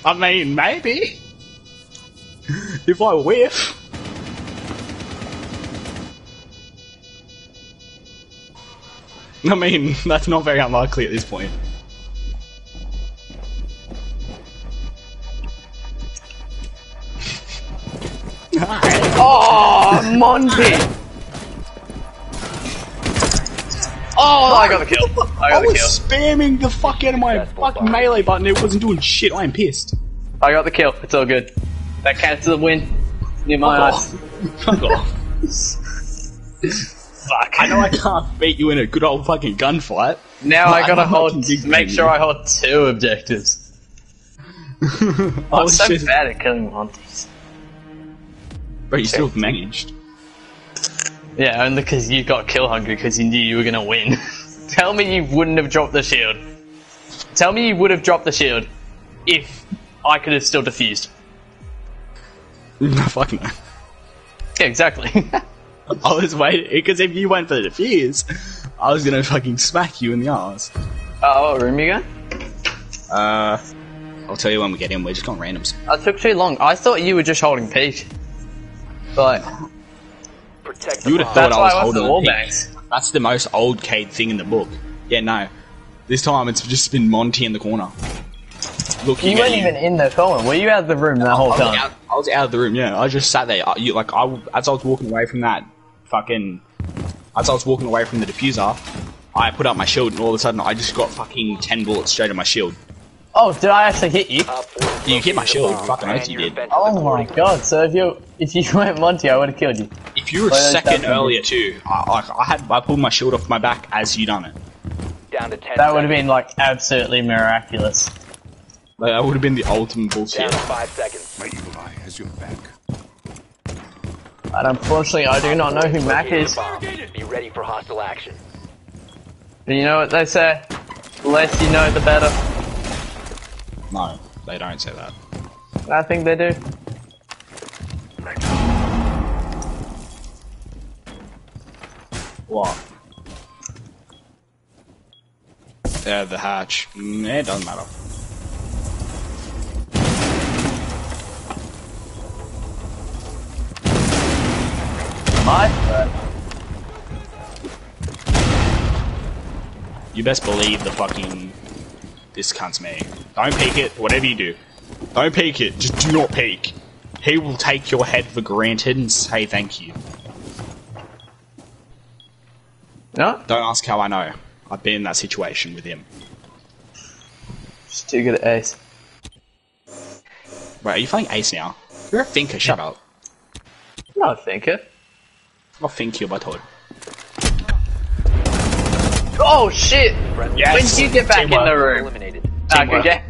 I mean, maybe. If I whiff. I mean, that's not very unlikely at this point. Oh, Monty! Oh, I got the kill. I I got the was kill. spamming the fuck out of my fucking melee button. It wasn't doing shit. I am pissed. I got the kill. It's all good. That counts as a win. Near my eyes. Fuck off. Fuck. I know I can't beat you in a good old fucking gunfight. Now I gotta a hold. fucking big Make baby. sure I hold two objectives. I I'm was so just, bad at killing monsters. but you still managed. Yeah, only because you got kill hungry because you knew you were gonna win. Tell me you wouldn't have dropped the shield. Tell me you would have dropped the shield if I could have still defused. No, fuck no. Yeah, exactly. I was waiting because if you went for the defuse, I was gonna fucking smack you in the ass. oh, what room you going? Uh, I'll tell you when we get in. We're just going randoms. That took too long. I thought you were just holding peak. But Protect the You would've thought I was I went for holding wall peak. bangs. That's the most old Cade thing in the book. Yeah, no. This time it's just been Monty in the corner. Looking You weren't you. even in the corner. Were you out of the room that whole I was, time? out, I was out of the room. Yeah, I just sat there. I, you, like I, as I was walking away from that fucking, as I was walking away from the diffuser, I put up my shield, and all of a sudden I just got fucking ten bullets straight in my shield. Oh, did I actually hit you? Op You hit my shield, bomb. fucking oath you did. Oh my accordingly. god! So if you if you went Monty, I would have killed you. If you were a second definitely- earlier too, I, like I had, I pulled my shield off my back as you done it. Down to 10 That would have been like absolutely miraculous. Like that would have been the ultimate bullshit. Down bullshit. to 5 seconds. My evil eye has your back. And unfortunately, I do not know who Mac is. Be ready for hostile action. But you know what they say? The less you know, the better. No, they don't say that. I think they do. What? Yeah, the hatch. Mm, it doesn't matter. My You best believe the fucking this cunt's me. Don't peek it, whatever you do. Don't peek it, just do not peek. He will take your head for granted and say thank you. no, Don't ask how I know. I've been in that situation with him. just too good at ace. Wait, are you playing Ace now? You're a thinker, shut up. Not a thinker. I'll think you, my toad. Oh shit! Yes. When did you get back in the room? Eliminated. Ah, Teamwork.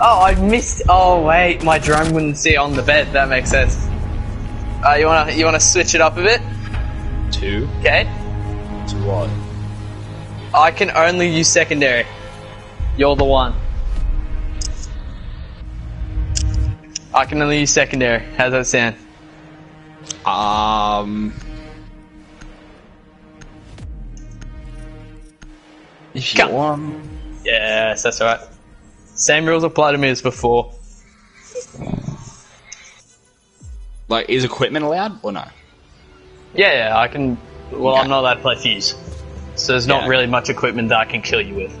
oh, I missed. Oh wait, my drone wouldn't see on the bed. That makes sense. Uh, you wanna you wanna switch it up a bit? Two. Okay. To what? I can only use secondary. You're the one. I can only use secondary. How's that sound? Um. If you want. Yes, that's alright. Same rules apply to me as before. Like, is equipment allowed or no? Yeah, yeah, I can. Well, Okay. I'm not allowed to play Fuse. So there's not Yeah. really much equipment that I can kill you with.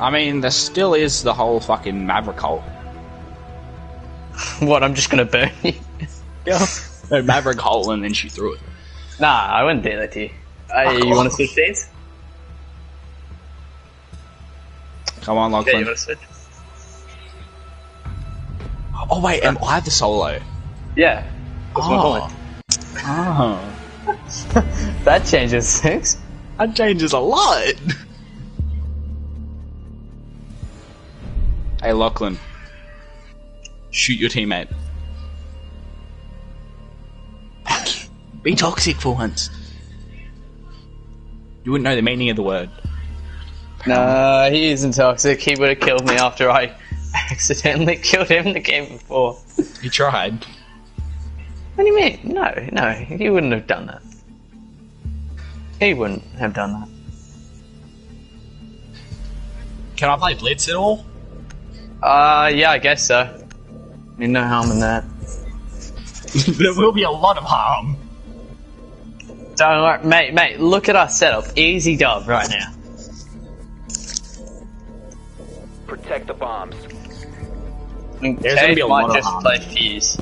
I mean, there still is the whole fucking Maverick hole. what, I'm just gonna burn you? Yeah. No, Maverick hole and then shoot through it. nah, I wouldn't do that to you. You wanna switch seats? Come on, Yeah, you Lachlan. wanna switch? Oh, wait, am I have the solo? Yeah. That's Oh. Oh. That changes things. That changes a lot. hey, Lachlan. Shoot your teammate. Be toxic for once. You wouldn't know the meaning of the word. No, he isn't toxic. He would have killed me after I accidentally killed him the game before. He tried. What do you mean? No, no, he wouldn't have done that. He wouldn't have done that. Can I play Blitz at all? Uh, yeah, I guess so. I mean, no harm in that. there will be a lot of harm. Don't worry, mate, mate, look at our setup. Easy dub right now. Protect the bombs. I mean, There's gonna be a might lot of just harm. play Fuse.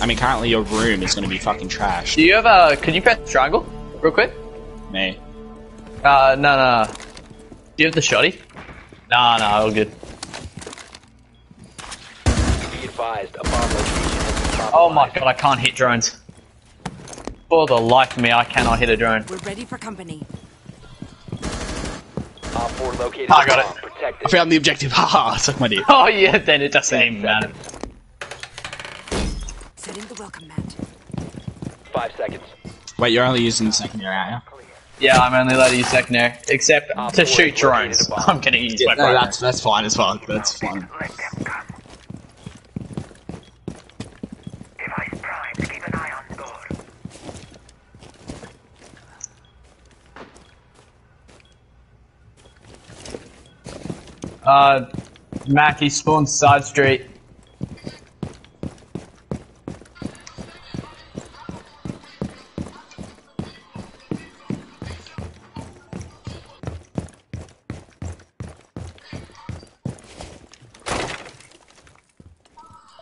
I mean, currently your room is going to be fucking trash. Do you have a, Can you press triangle, real quick? Me. Uh, no, no. Do you have the shotty? Nah, nah, all good. Be advised, a bomb location has been Oh my god, I can't hit drones. For the life of me, I cannot hit a drone. We're ready for company. Op 4 located I a got it. Protect I found the objective. Haha, suck my dick. Oh yeah, then it doesn't even matter. the welcome mat. Five seconds. Wait, you're only using the secondary, aren't you? Yeah, I'm only allowed to use secondary, except Op to shoot drones. I'm gonna use my No, that's that's fine as well. That's fine. Let them come. Device primed. Keep an eye on door. Uh, Mackie spawns side street.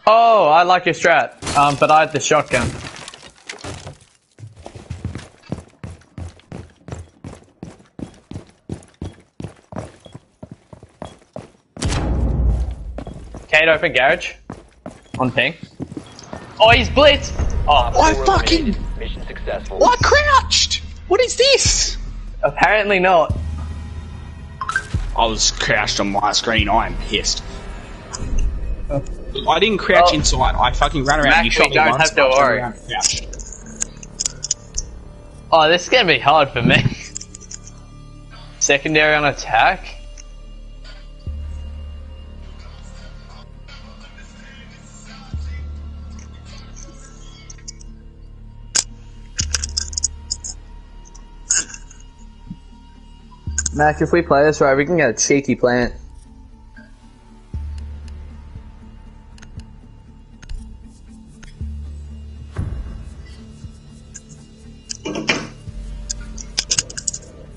Oh, I like your strat, um, but I had the shotgun. Kate, open garage. On ping. Oh, he's blitzed! Oh, I fucking. Mission successful. I crouched. What is this? apparently not. I was crouched on my screen. I am pissed. I didn't crouch Oh. inside. I fucking ran around. Max, you shot you me don't once, have to worry. around and crouched. Oh, this is gonna be hard for me. Secondary on attack? Mac, if we play this right, we can get a cheeky plant.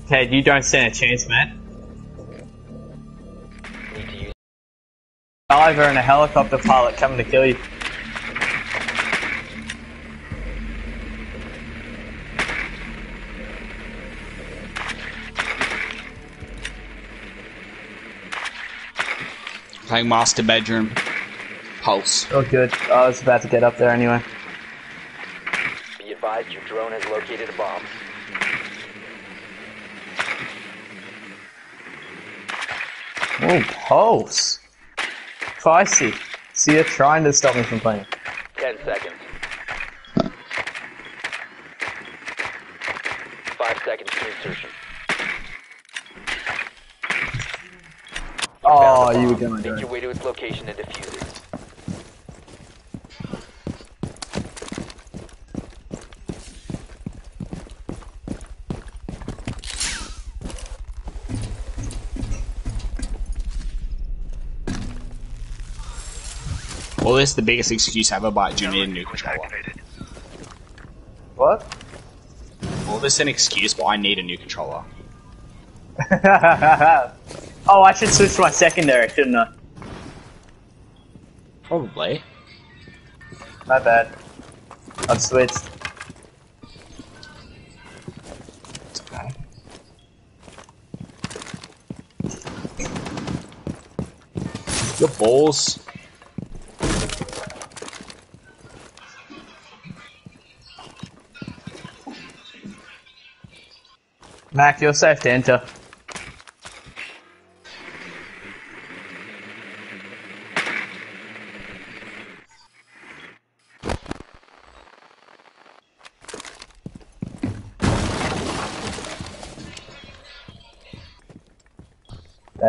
Okay, you don't stand a chance, man. Diver and a helicopter pilot coming to kill you. Playing master bedroom. Pulse. Oh, good. I was about to get up there anyway. Be advised your drone has located a bomb. Oh, pulse. Feisty. See, you're trying to stop me from playing. Ten seconds. Five seconds to insertion. Oh, Found the you were bomb. gonna do Make it. your way to its location and defuse it. Well, this is the biggest excuse ever, but you need a new controller. What? Well, this is an excuse, but I need a new controller. oh, I should switch to my secondary, shouldn't I? Probably. My bad. I've switched. Okay. Your balls. Mac, you're safe to enter.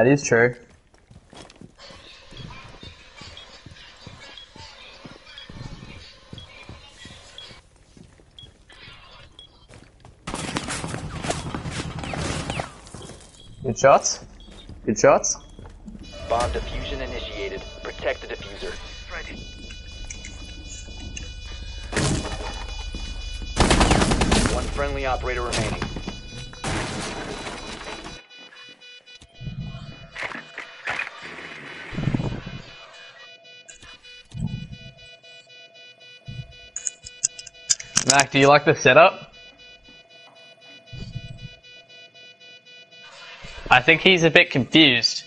That is true. Good shots. Good shots. Bomb diffusion initiated. Protect the diffuser. Ready. One friendly operator remaining. Mac, do you like the setup? I think he's a bit confused.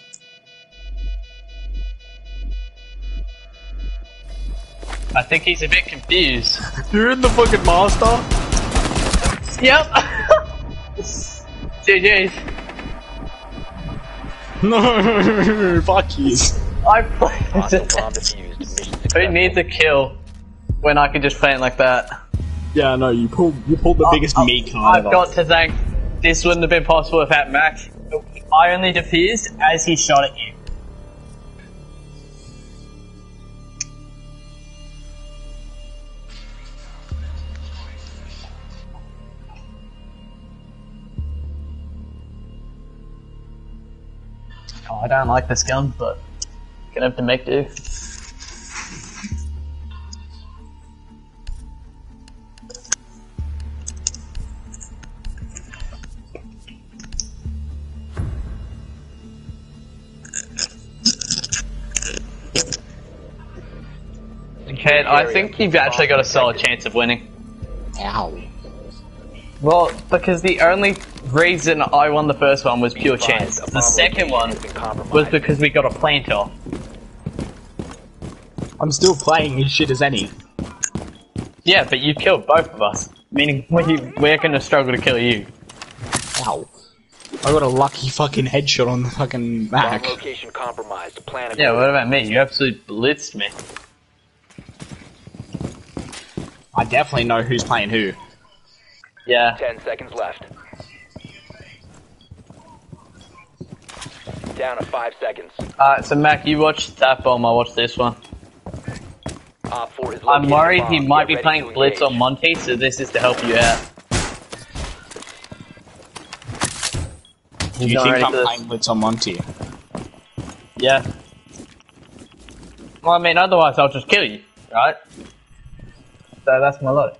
I think he's a bit confused. You're in the fucking master. Yep. GG's. No, fuck you. I Hostile played bomb defused. Mission Who successful. needs a kill? when I can just plant like that. Yeah, no, you pulled you pulled the biggest I- meat card. I've got to thank. This wouldn't have been possible without Mac. I only defused as he shot at you. Oh, I don't like this gun, but gonna have to make do. I think you've actually got a solid chance of winning. Ow. Well, because the only reason I won the first one was pure chance. The second one has been compromised. was because we got a plant off. I'm still playing as shit as any. Yeah, but you killed both of us. Meaning we, we're gonna struggle to kill you. Ow. I got a lucky fucking headshot on the fucking Bomb Mac. location compromised. Plan Yeah, what about me? You absolutely blitzed me. I definitely know who's playing who. Yeah. Ten seconds left. Down to five seconds. Alright, so Mac, you watch that bomb, I watch this one. Op 4 is I'm worried he might Get be playing Blitz engage. on Monty, so this is to help you out. Do you think I'm this. playing Blitz on Monty? Yeah. Well, I mean, otherwise I'll just kill you, right? So that's my logic.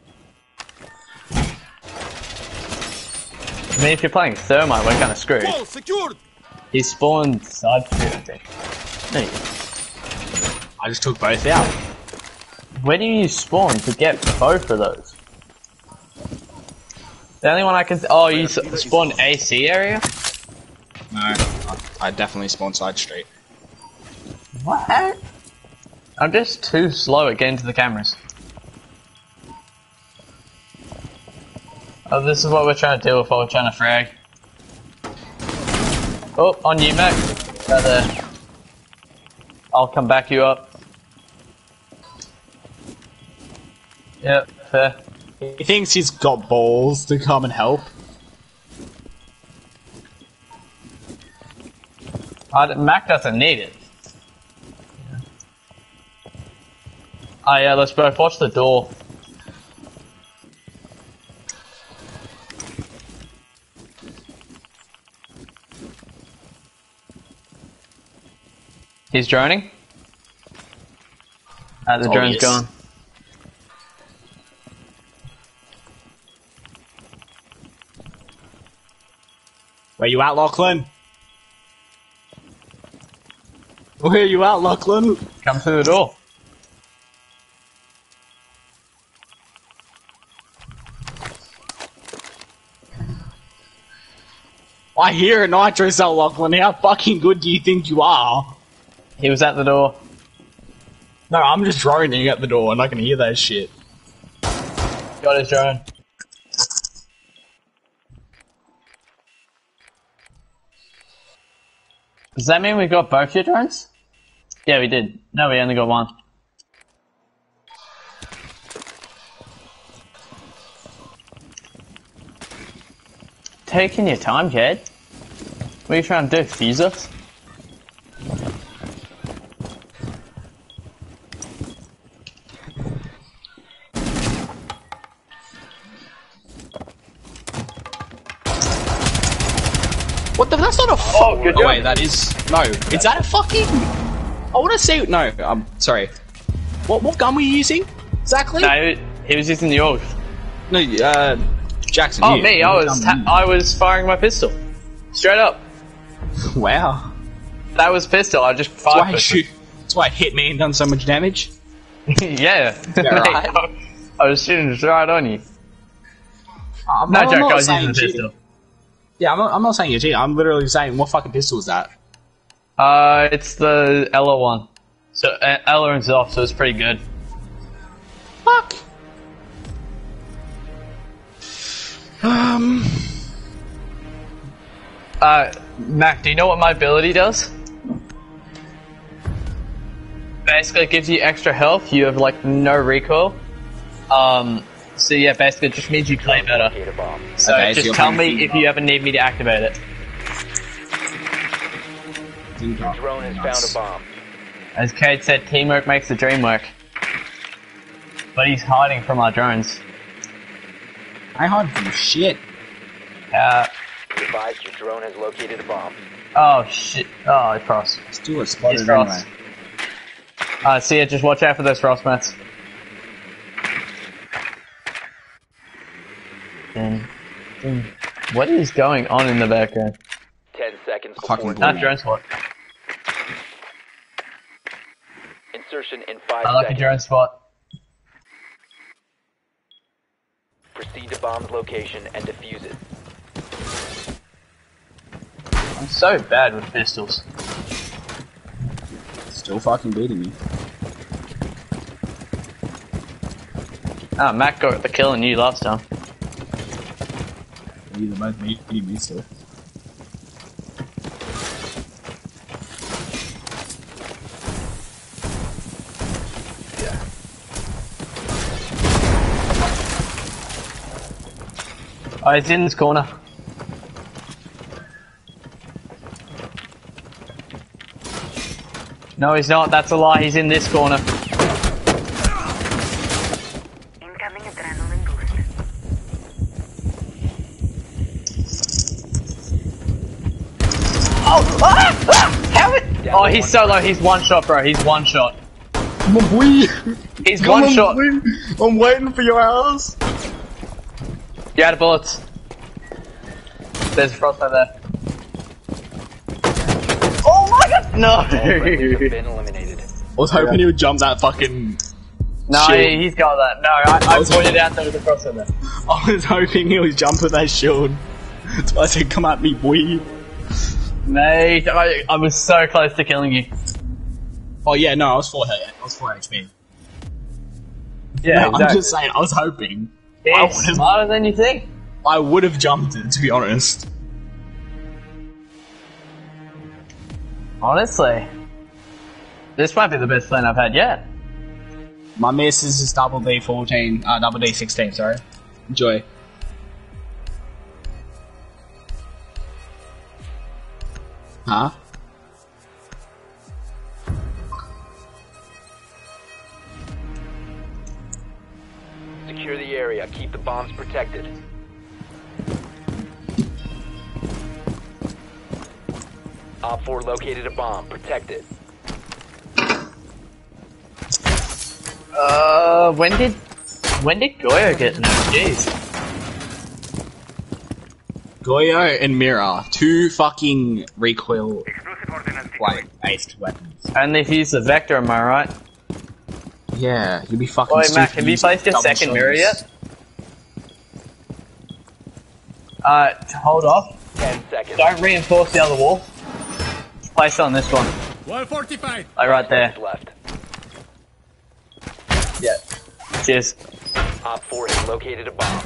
I mean, if you're playing Thermite, we're kind of screwed. Wall secured! He spawned side street, I think. Hey, I just took both out. where do you spawn to get both of those? The only one I can. Oh, you s- spawned AC area? No, I, I definitely spawn side street. What? I'm just too slow at getting to the cameras. Oh, this is what we're trying to do with while we're trying to frag. Oh, on you, Mac. Right there. I'll come back you up. Yep, fair. He thinks he's got balls to come and help. Uh, Mac doesn't need it. Oh yeah, let's both watch the door. He's droning. Uh, the Oh, drone's yes. gone. Where you at, Lachlan? Where you at, Lachlan? Come through the door. I hear a nitro cell, Lachlan. How fucking good do you think you are? He was at the door. No, I'm just droning at the door and I can hear that shit. Got his drone. Does that mean we got both your drones? Yeah, we did. No, we only got one. Taking your time, kid. What are you trying to do? Fuse us? Oh, good job. wait, that is no. Is that a fucking? I want to see. No, I'm sorry. What what gun were you using exactly? No, he was using the org. No, uh, Jackson. Oh, you. me, I was, ta- I was firing my pistol. Straight up. wow. That was pistol, I just That's why, fired shoot, that's why it hit me and done so much damage. yeah. Right. I was shooting right on you. I'm, No joke, I was using the pistol. Yeah, I'm not, I'm not saying you're cheating. I'm literally saying what fucking pistol is that? Uh, it's the Ela one. So, uh, Ela is off, so it's pretty good. Fuck. Um. Uh, Mac, do you know what my ability does? Basically, it gives you extra health, you have like no recoil, Um, so yeah, basically it just means you play better. Locate a bomb. So Okay, just you're tell me if you ever need me to activate it. Drone has found a bomb. As Kate said, teamwork makes the dream work. But he's hiding from our drones. I hide from shit. Uh, Be advised your drone has located a bomb. oh shit. Oh, Frost. Still a He's spotted Frost. anyway. Uh, see ya, just watch out for those Frost mats. Dun, dun. What is going on in the background? Ten seconds Fucking before Not drone spot. insertion in five I like a seconds. drone spot. Proceed to bomb's location and defuse it. I'm so bad with pistols. Still fucking beating me. Ah, Matt got the kill on you last time. Either me, me still. Oh, he's in this corner. No, he's not. That's a lie. He's in this corner. Incoming adrenaline boost. Oh, ah, ah, how it? Oh, he's so low. He's one shot, bro. He's one shot. Come on, boy! He's one shot. I'm waiting for your ass! You out of bullets. There's a frost over there. Oh my god! All friendlies have No! been eliminated. I was hoping he would jump that fucking. no, Shield. he's got that. No, I, I pointed out there was a frost over there. I was hoping he was jumping that shield. That's why I said, come at me, boy. Mate, I, I was so close to killing you. Oh yeah, no, I was 4 hit. I was 4 HP. Yeah, No, I'm just saying, I was hoping. I would've- smarter than you think. I would have jumped it, to be honest. Honestly. This might be the best plan I've had yet. My missus is double D14, uh, double D16, sorry. Enjoy. Huh? Secure the area. Keep the bombs protected. Op 4 located a bomb. Protect it. Uh, when did when did Goyo get in Jeez. Goyo and Mira, two fucking recoil like, based weapons. And if he's the Vector, am I right? Yeah, you'd be fucking Oi, stupid Mac, have you using placed your double second mirror shots. yet? Uh, hold off. Ten seconds. Don't reinforce the other wall. Place it on this one. 145. Like right there. Left. Yeah. Cheers. Op 4 has located a bomb.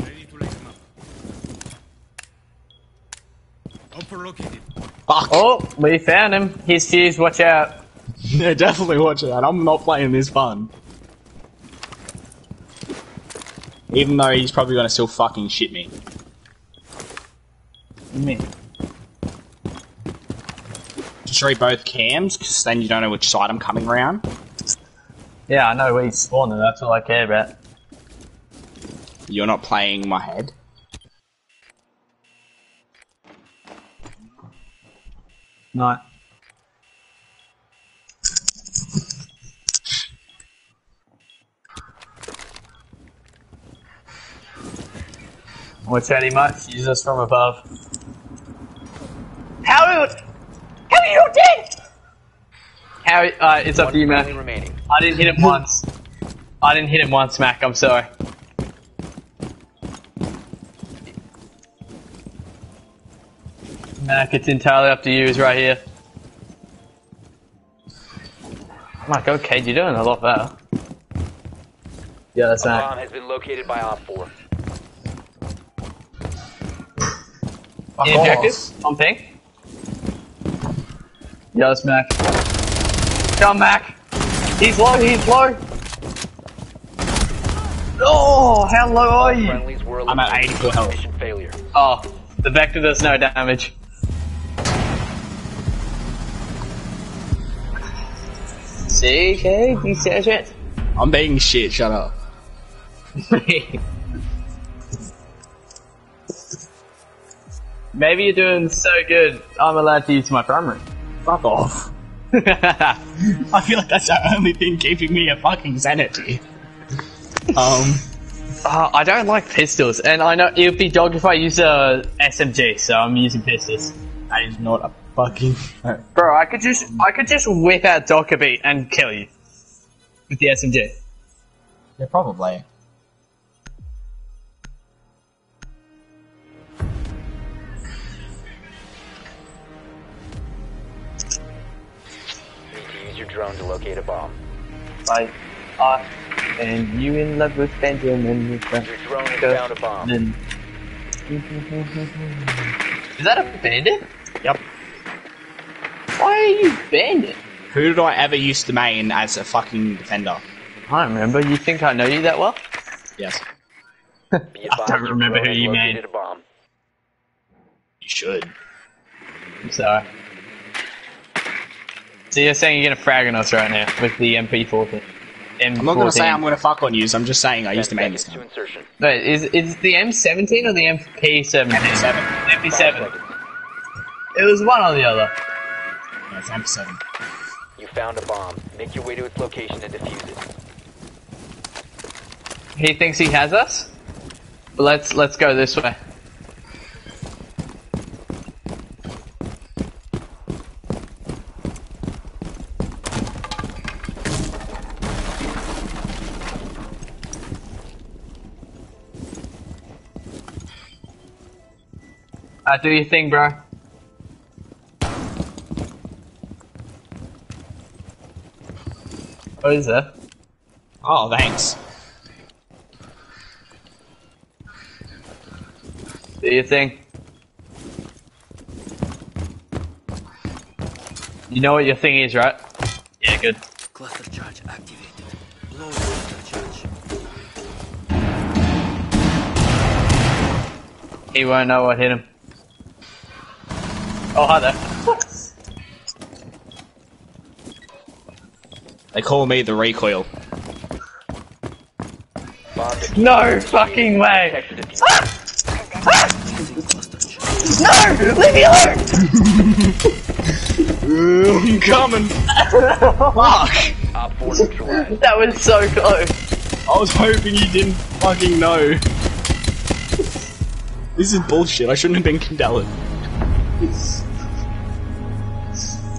Ready to light them up. Up for located. Fuck! Oh, we found him. He's fused. Watch out. Yeah, definitely watch out. I'm not playing this fun. Even though he's probably gonna still fucking shit me. Me. Destroy both cams, because then you don't know which side I'm coming around. Yeah, I know where he's spawning. That's all I care about. You're not playing my head. No. Watch out, he might fuse us from above. How are How do you dead? How? Uh, it's up to you, Mac. friendly remaining. I didn't hit him once. I didn't hit him once, Mac. I'm sorry. Mac, it's entirely up to you. He's right here. Mac, okay, you're doing a lot better. Yeah, that's A Mac. bomb has been located by Op 4. Fuck Any off. objectives? On ping? Yeah, that's Mac. Come, Mac. He's low, he's low. Oh, how low are you? I'm at eliminated. 80 health. Mission failure. Oh, the vector does no damage. CK, sergeant. I'm being shit, shut up. Maybe you're doing so good, I'm allowed to use my primary. Fuck off. I feel like that's the only thing keeping me a fucking sanity. Um, Uh, I don't like pistols, and I know it would be dog if I use a SMG, so I'm using pistols. that is not a fucking. Bro, I could just I could just whip out Dokkaebi and kill you with the SMG. Yeah, probably. Need to use your drone to locate a bomb. Like, I and you in love with Benjamin. with Your drone has found a bomb. Is that a bandit? Yep. Why are you bandit? Who did I ever used to main as a fucking defender? I don't remember. You think I know you that well? Yes. I don't remember who you has made. a bomb. You should. I'm sorry. So you're saying you're gonna frag on us right now with the MP40? M14. I'm not gonna say I'm gonna fuck on you, I'm just saying I used to main this seconds time. insertion. Wait, is is the M17 or the MP17? MP7. MP7. It was one or the other. Yeah, it's MP7. You found a bomb. Make your way to its location and defuse it. He thinks he has us. Let's let's go this way. Uh, do your thing, bro. What is? Oh, thanks. Do your thing. You know what your thing is, right? Yeah, good. Cluster charge activated. Low cluster charge. He won't know what hit him. Oh, hi there. They call me the recoil. No fucking way! Protect the diffuser. Using cluster charge. No! Leave me alone! I'm coming. Fuck. Op 4 neutralized. That was so close. I was hoping you didn't fucking know. This is bullshit. I shouldn't have been Candela.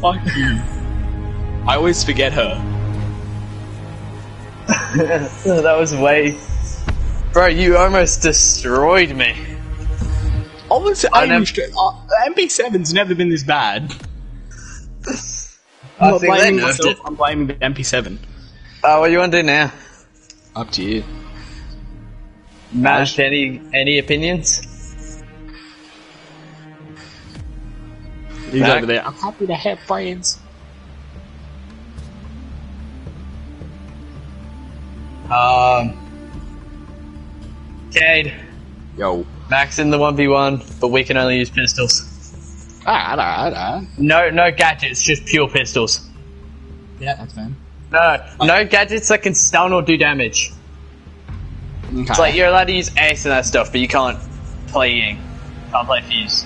Fuck you. I always forget her. that was way. Bro, you almost destroyed me. Was I never-. Uh, MP7's never been this bad. I'm not blaming myself. it. I'm blaming the MP7. Uh, what do you want to do now? Up to you. Matt, any any opinions? He's Mac? over there. I'm happy to have friends. Um, Cade, Yo. Max in the one v one, but we can only use pistols. Alright, alright, alright. No, no gadgets, just pure pistols. Yeah, that's fine. No, no gadgets that can stun or do damage. Okay. It's like you're allowed to use ace and that stuff, but you can't play Ying. Can't play Fuse.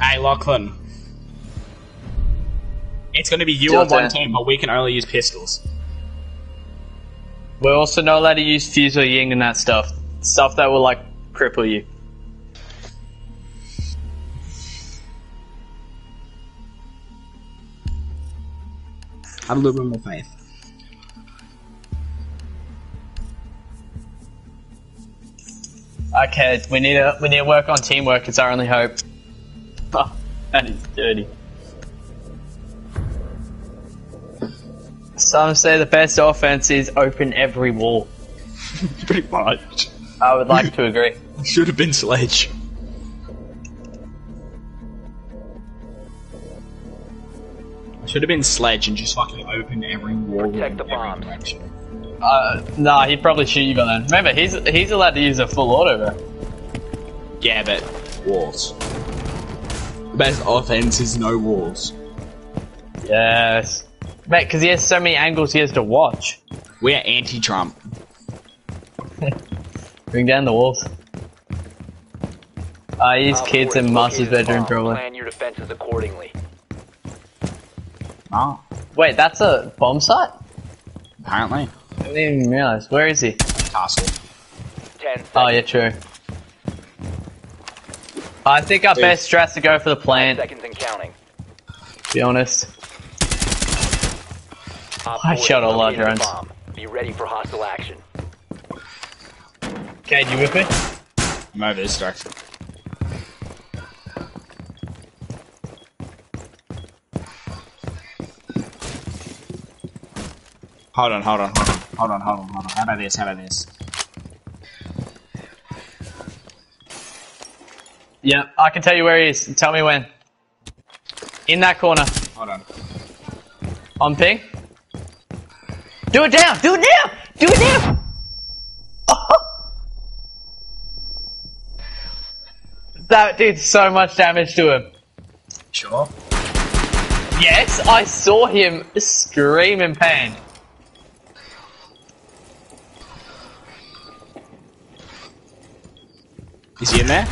Hey, Lachlan. It's gonna be you Your on one team, but we can only use pistols. We're also not allowed to use Fuse or Ying and that stuff. Stuff that will like cripple you. Have a little bit more faith. Okay, we need to we need to work on teamwork. It's our only hope. Oh, that is dirty. Some say the best offense is open every wall. Pretty much. I would like to agree. Should have been Sledge. I should have been sledge and just fucking opened every wall Protect the every bombs. Uh, nah, he'd probably shoot you by then. Remember, he's he's allowed to use a full auto, bro. Yeah, but walls. The best offense is no walls. Yes. Mate, because he has so many angles he has to watch. We are anti-Trump. Bring down the walls. Uh, he's Op kids in has master's bedroom, probably. Plan your defenses accordingly. Ah, Wait, that's a bomb site? apparently. I didn't even realize. Where is he? Castle. Ten seconds. Oh, yeah, true. I think our Dude. best strat's to go for the Five plant, seconds and counting. to be honest. Op I four shot has all our located a drones. bomb. Be ready for hostile action. Cade, you with me? I'm over this direction. Hold on, hold on, hold on, hold on, hold on, hold on. How about this? How about this? Yeah, I can tell you where he is. Tell me when. In that corner. Hold on. On ping. Do it down! Do it down! Do it down! Oh. That did so much damage to him. Sure. Yes, I saw him scream in pain. Is he in there?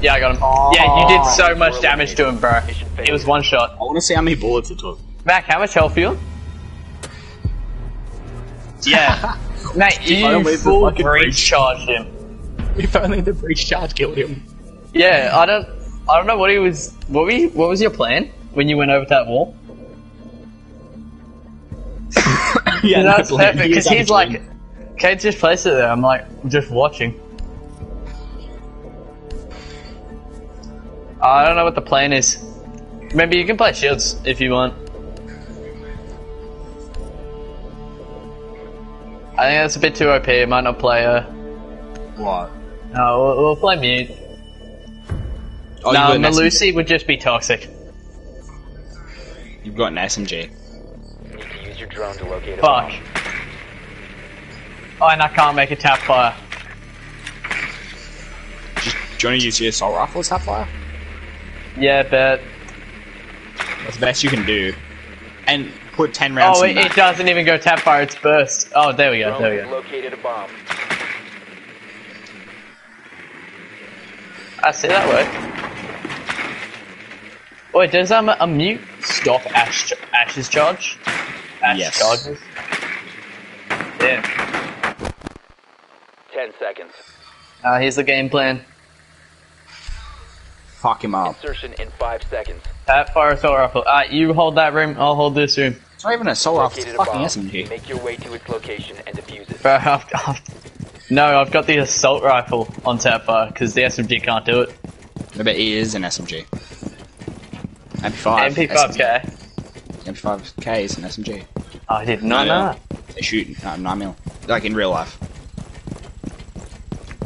Yeah, I got him. yeah, you did so much damage to him, bro. It was one shot. I want to see how many bullets it took. Mac, how much health are you on? Yeah. Mate, If only you full breach charged him. If only the breach charge killed him. Yeah, I don't I don't know what he was what were you, what was your plan when you went over that wall? yeah, No, that's perfect because is he's like Kate just placed it there. I'm like just watching. I don't know what the plan is. Maybe you can play shields if you want. I think that's a bit too OP. It might not play uh What? No, we'll, we'll play mute. Oh, no, you've got, an SMG. Melusi would just be toxic. you've got an SMG. You need to use your drone to locate a Fuck. bomb. Oh, and I can't make a tap fire. Just, do you want to use your assault rifle as tap fire? Yeah, bet. That's the best you can do. And put 10 rounds Oh, in it, it doesn't even go tap fire, it's burst. Oh, there we go, there we go. located a bomb. I see that way. Wait, does um, a mute stop Ash, Ash's charge? Ash Yes. charges? Yeah. Ten seconds. Uh, here's the game plan. Fuck him up. Insertion in five seconds. Tap fire, assault rifle. Uh, you hold that room, I'll hold this room. It's not even an assault rifle, it's Located a a fucking. SMG. Make your way to its location and defuse it. Bro, I've, I've, no, I've got the assault rifle on tap fire because the SMG can't do it. I bet he is an SMG. MP5. MP5K. MP5K is an SMG. I did not know. no. that. They shoot uh, 9 mil. Like in real life.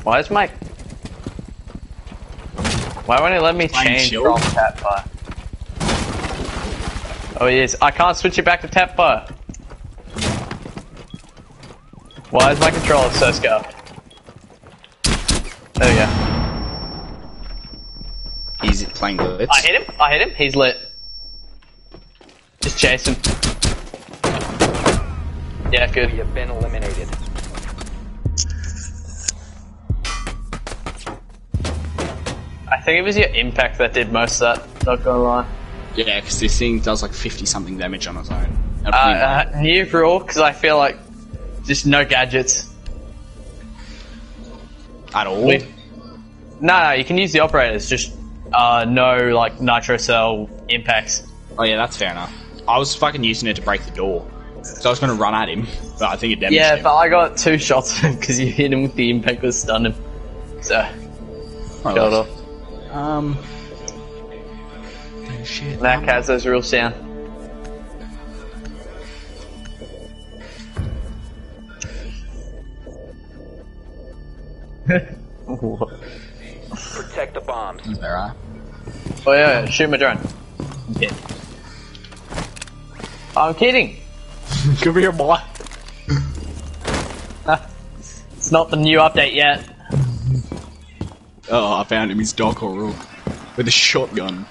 Why is my... Why won't it let me Playing change shield? from tap fire? Oh yes, I can't switch it back to tap fire. Why is my controller so scuffed? There we go. He's playing blitz. I hit him, I hit him, he's lit. Just chase him. Yeah, We good. have been eliminated. I think it was your impact that did most of that, not gonna lie. Yeah, because this thing does like 50 something damage on its own. Uh, uh, you rule, because I feel like just no gadgets. At all? We- No, no, you can use the operators, just uh, no like nitro cell impacts. Oh yeah, that's fair enough. I was fucking using it to break the door. So I was going to run at him, but I think it damaged Yeah, him. but I got two shots because you hit him with the impact that stunned him. So, or off. Um. Oh, Shit. That has those real sound. oh Protect the bombs. oh yeah, shoot my drone. Yeah. I'm kidding. Come here, boy. It's not the new update yet. Oh, I found him. He's Doc or Rook with a shotgun.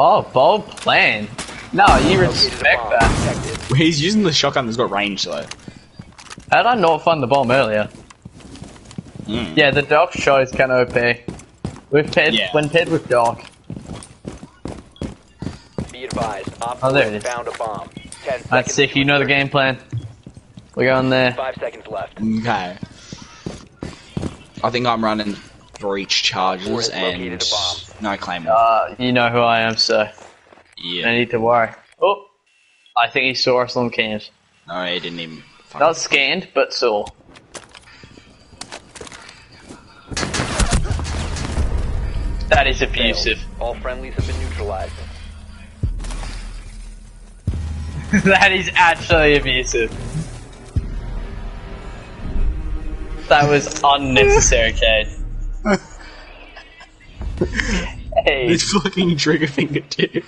Oh, bold plan. No, you respect that. Protect it. He's using the shotgun that's got range though. How did I not find the bomb earlier? Mm. Yeah, the doc is kind of OP. With paired, Yeah. when paired with doc. Be advised. Op Oh, there it is. Found a bomb. Ten. That's sick. You know the game plan. We're going there. Five seconds left. Okay. I think I'm running breach charges and located a bomb. no claymore. Uh, you know who I am, sir. so no yeah. need to worry. Oh, I think he saw us on cams. No, he didn't even. fucking- Not scanned, but saw. That is abusive. All friendlies have been neutralized. that is actually abusive. That was unnecessary, Cade. Hey, His fucking trigger finger too.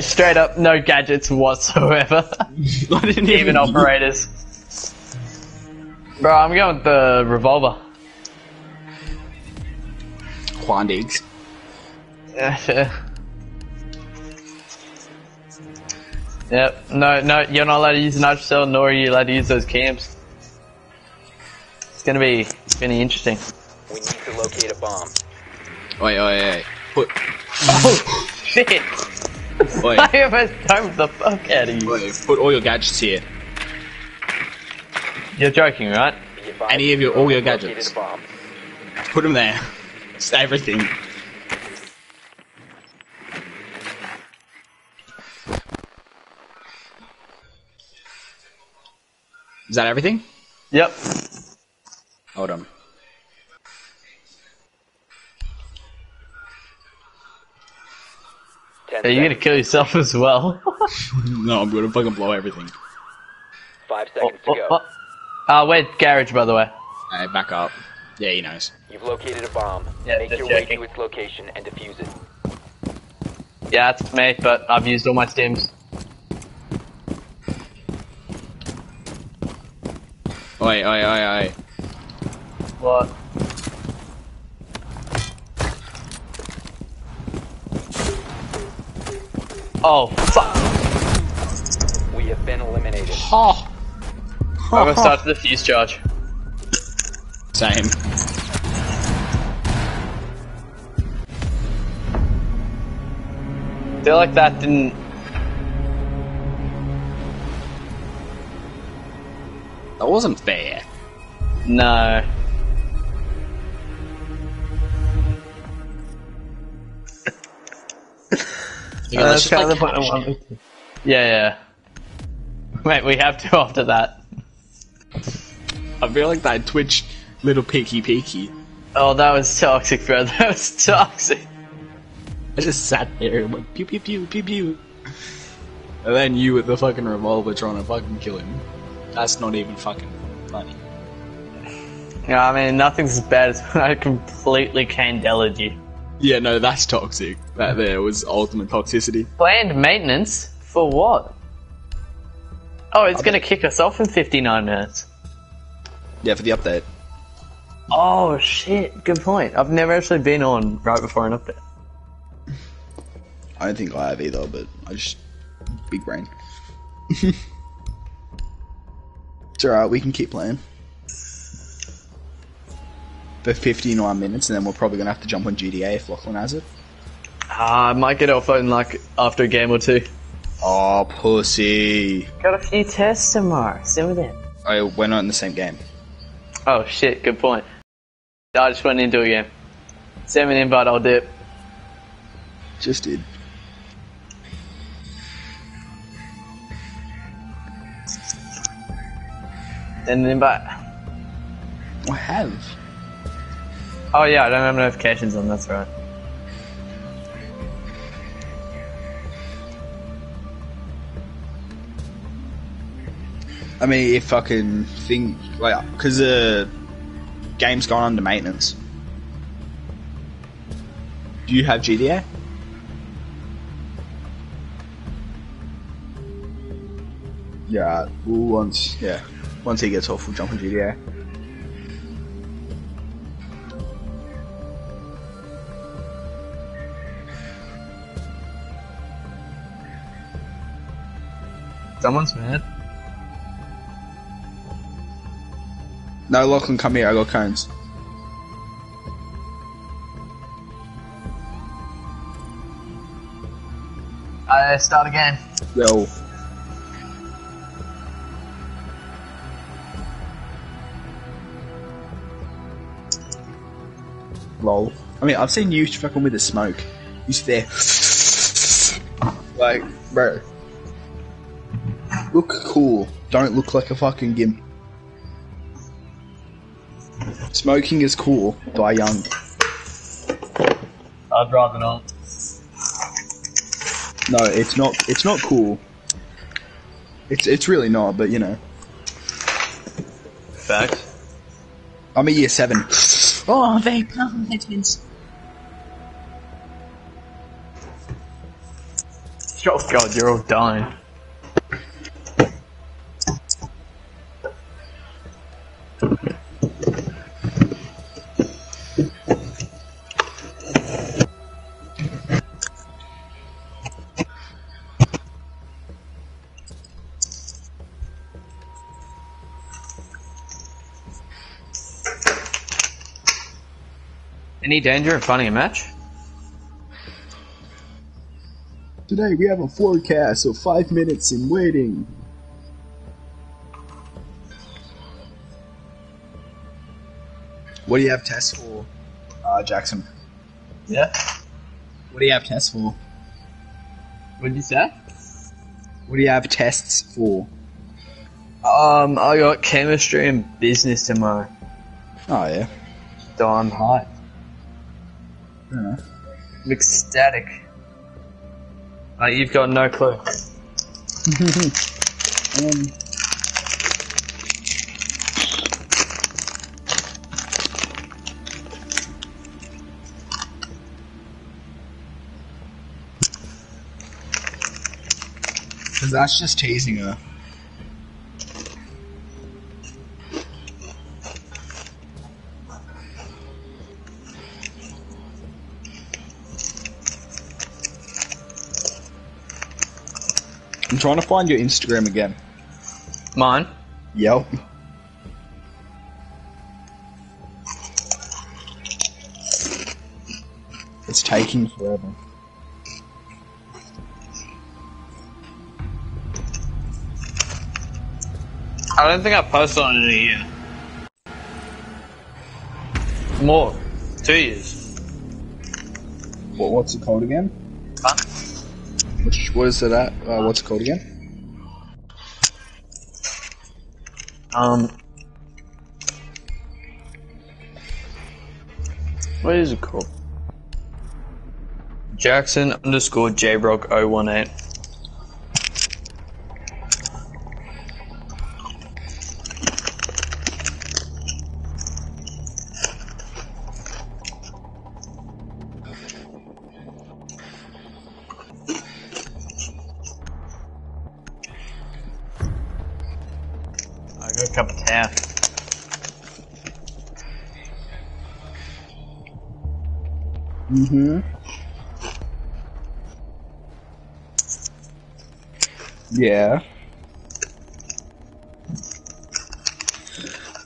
straight up, no gadgets whatsoever. I didn't Even operators. Bro, I'm going with the revolver. Juan Diggs. yep. No, no, you're not allowed to use the nitro cell, nor are you allowed to use those cams. It's gonna be, it's gonna be interesting. We need to locate a bomb. Wait, wait, wait. Put. Oh, shit! Wait, I almost dumped the fuck out of you. wait. Put all your gadgets here. You're joking, right? Any of your- all your gadgets. Put them there. Just everything. Is that everything? Yep. Hold on. Ten Are you gonna kill yourself as well? No, I'm gonna fucking blow everything. Five seconds to oh, go. oh. Uh, we're garage, by the way. Hey, back up. Yeah, he knows. You've located a bomb. Yeah, Make just your way to its location and defuse it. Yeah, it's me, but I've used all my stims. Oi, oi, oi, oi. What? Oh, fuck! We have been eliminated. Oh. I'm gonna start the fuse charge. Same. feel like that didn't. That wasn't fair. No. Yeah, Uh, that's kind play of the point I cash. wanted. Yeah, yeah. Mate, we have to after that. I feel like that Twitch little peeky peeky. Oh, that was toxic, bro. That was toxic. I just sat there and went pew pew pew pew pew. And then you with the fucking revolver trying to fucking kill him. That's not even fucking funny. Yeah, I mean, nothing's as bad as when I completely candeled you. Yeah, no, that's toxic. That mm. there was ultimate toxicity. Planned maintenance? For what? Oh, it's gonna kick us off in 59 minutes. Yeah, for the update. Oh, shit. Good point. I've never actually been on right before an update. I don't think I have either, but I just big brain. it's alright, we can keep playing. For 59 minutes, and then we're probably gonna have to jump on GTA if Lachlan has it. Ah, I might get off in like after a game or two. Oh, pussy. Got a few tests tomorrow. Simmer down. Oh, we're not in the same game. Oh shit, good point. I just went into a game. Send me an invite, I'll dip. Just did. Send an invite. I have. Oh yeah, I don't have notifications on, that's right. I mean, if fucking thing like because the game's gone under maintenance. Do you have GTA? Yeah, once yeah, once he gets off, we'll jump on GTA. Someone's mad. No, Lachlan, come here. I got cones. Uh, start again. Yo. Lol. I mean, I've seen you fucking with the smoke. You there? like, bro. Look cool. Don't look like a fucking gimp. Smoking is cool. Die young. I'd rather not. No, it's not. It's not cool. It's it's really not. But you know, Fact. I'm a year seven. Oh, vape. Oh, vitamins. Oh god, you're all dying. Any danger of finding a match? Today we have a forecast of five minutes in waiting. What do you have tests for, uh, Jackson? Yeah. What do you have tests for? What'd you say? What do you have tests for? Um, I got chemistry and business tomorrow. Oh yeah. Damn high. Fair enough. I'm ecstatic. Like, you've got no clue. Um, Cause that's just tasing her. Trying to find your Instagram again. Mine? Yep. It's taking forever. I don't think I posted on it in a year. More. Two years. What, what's it called again? what is it at? Uh, what's it called again? Um. What is it called? Jackson underscore JBrock018. Mm-hmm. Yeah.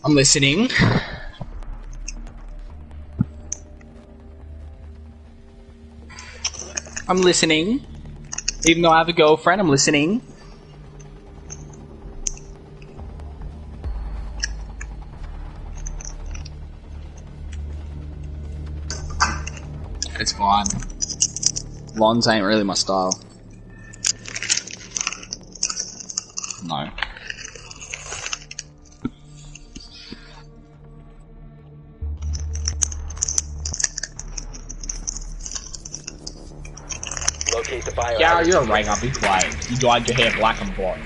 I'm listening. I'm listening. Even though I have a girlfriend, I'm listening. Lons ain't really my style. No. Locate the bio. Gary, you're a ringer. Be quiet. You dyed your hair black and blonde.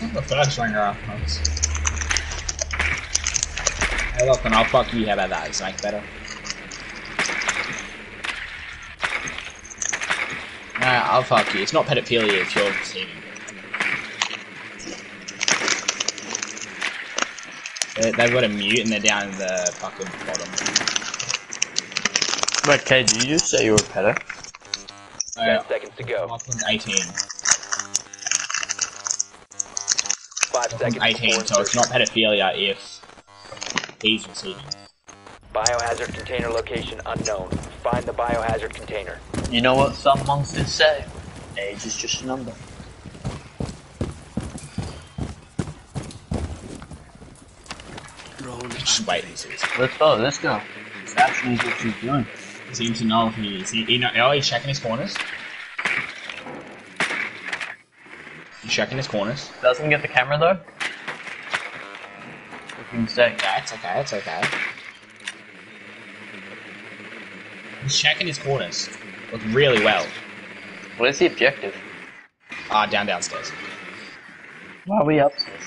I'm the first ringer. Hey, look, and I'll fuck you. How about that? Is that better? Nah, I'll fuck you. It's not pedophilia if you're receiving. They- They've got a mute and they're down in the fucking bottom. Wait, Kate, did you just say you were a pedo? Oh, Ten seconds to go. Lachlan's 18. Five seconds. 18, so it's not pedophilia if he's receiving. Biohazard container location unknown. Find the biohazard container. You know what some monsters say? Age is just a number. Just wait and activated. see. Let's go, let's go. This action is what she's doing. Seems to know if he is. He, he know, oh, he's checking his corners. He's checking his corners. Doesn't get the camera though. Looking mistake. Yeah, it's okay, it's okay. He's checking his corners. Look really well. Where's the objective? Ah, down downstairs. Why are we upstairs?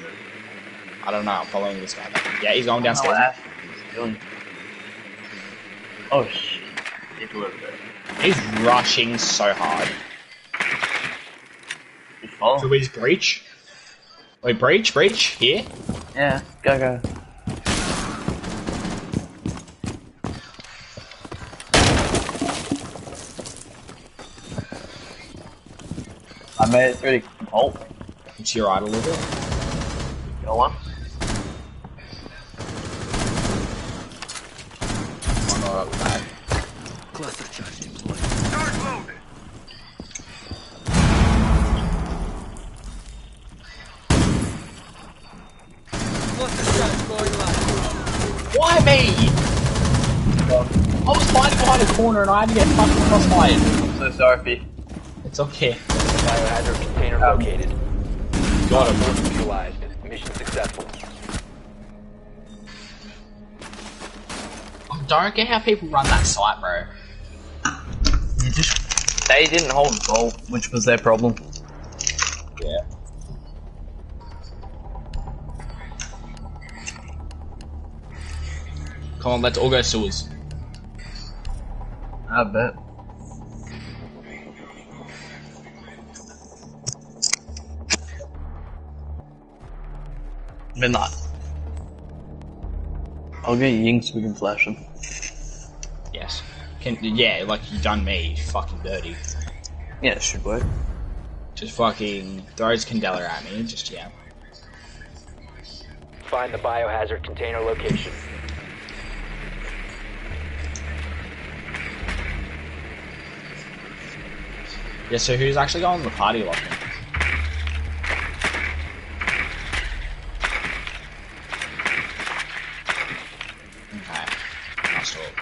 I don't know, I'm following this guy. Yeah, he's going I don't know downstairs. what Ash doing. Oh shit. People over. He's rushing so hard. Just follow. So we just breach? Wait, breach, breach, here? Yeah, go go. I made it through the oh, To your right a little bit. go on. One more up the back. Cluster charge deployed. Start loading. Why me? I was hiding behind a corner and I had to get fucking crossfired. I'm so sorry, P. It's okay. Biohazard container Um, located. Got him. Neutralized. Mission successful. I don't get how people run that site, bro. You just they didn't hold the ball, which was their problem. Yeah. Come on, let's all go sewers. I bet. Midnight. I'll get Ying so we can flash him. Yes. Can, yeah, like you done me, fucking dirty. Yeah, it should work. Just fucking throws Candela at me, just yeah. Find the biohazard container location. Yeah, so who's actually going to the party lock in? Okay. Nice talk.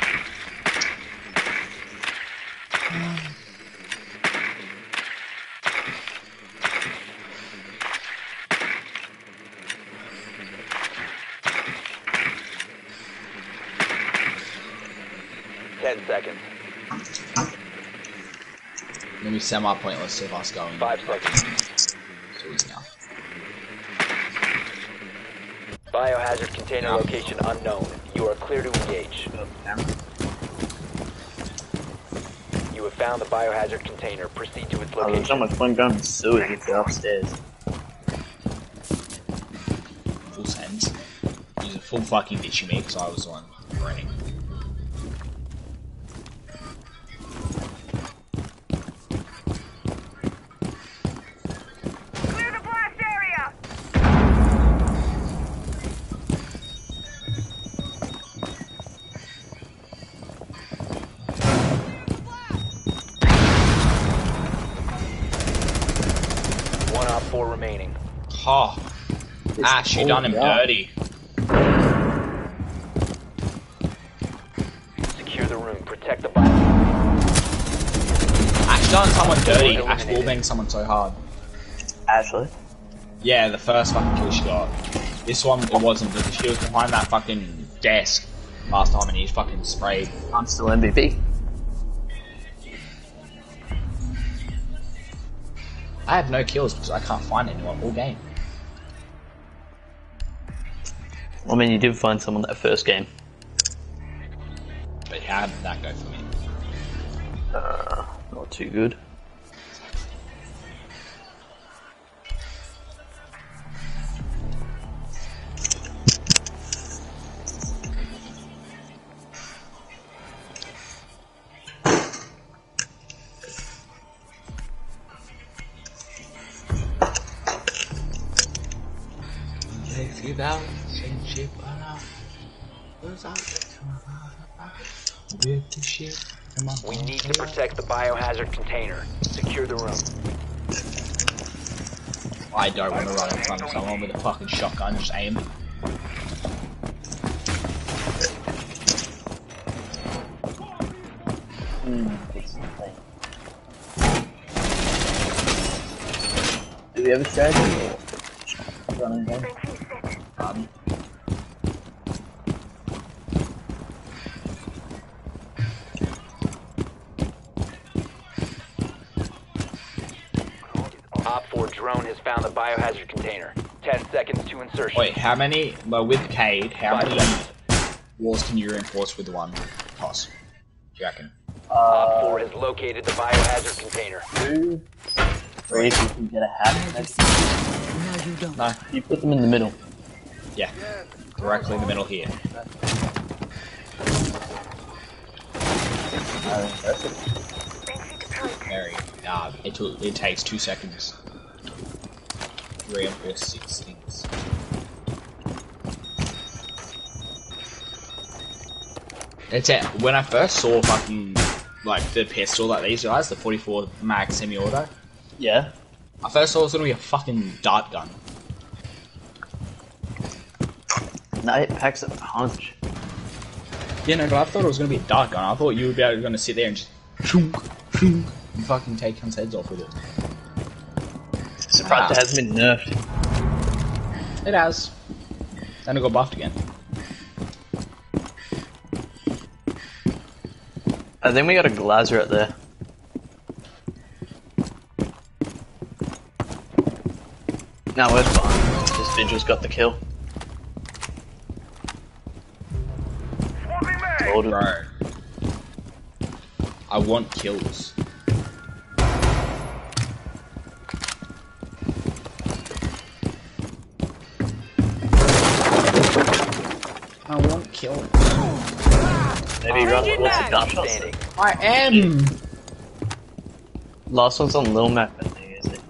Ten seconds. Gonna be semi pointless if us going. Five seconds. Biohazard container location unknown. You are clear to engage. You have found the biohazard container. Proceed to its Oh, so location. much fun going to sewage if they're upstairs. Full sense. He's a full fucking ditchy me because I was the one Ash, you done him dirty. Secure the room. Protect the bio. Ash done someone dirty. Ash wallbanged someone so hard. Ashley. Yeah, the first fucking kill she got. This one, it wasn't because she was behind that fucking desk last time and he fucking sprayed. I'm still MVP. I have no kills because I can't find anyone all game. I mean, you did find someone that first game. But how did that go for me? Uh, not too good. Biohazard container. Secure the room. I don't want to run in front of someone with a fucking shotgun, just aim. Do we have a strategy or running down? Um, Op 4 drone has found the biohazard container. 10 seconds to insertion. wait, how many, well, with Kaid, how many walls can you reinforce with one toss? Do you reckon? Op Uh, 4 has located the biohazard container. two, three, if you can get a hat. Now you don't. No. You put them in the middle. Yeah. Directly in the middle here. That's it. Very. Uh, it, it takes two seconds. Three to Reinforce six things. It's it. When I first saw fucking like the pistol that these guys, the 44 mag semi-auto, Yeah. I first thought it was gonna be a fucking dart gun. No, it packs a punch. Yeah, no, but I thought it was gonna be a dart gun. I thought you would be able, gonna sit there and just shunk, shunk, and fucking take cunts' heads off with it. Surprised Ah. it hasn't been nerfed. It has. Then it got buffed again. I think we got a glazer out there. No, we're fine. This Vigil's got the kill. Told him. Bro. I want kills. I want kills. Maybe run Op lots of four standing. I am! Last one's on little map, I think, is it?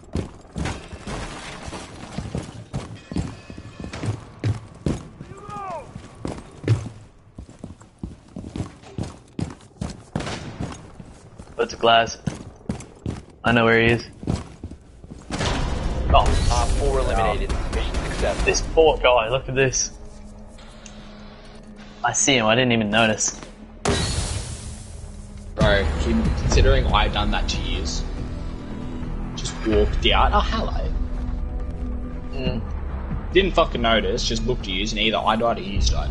What's a glass? I know where he is. Oh, Op 4 eliminated. Mission successful. this poor guy, look at this. I see him, I didn't even notice. Considering I've done that to years. Just walked out. Oh, hello. Mm. Didn't fucking notice, just looked at you, and either I died or you died.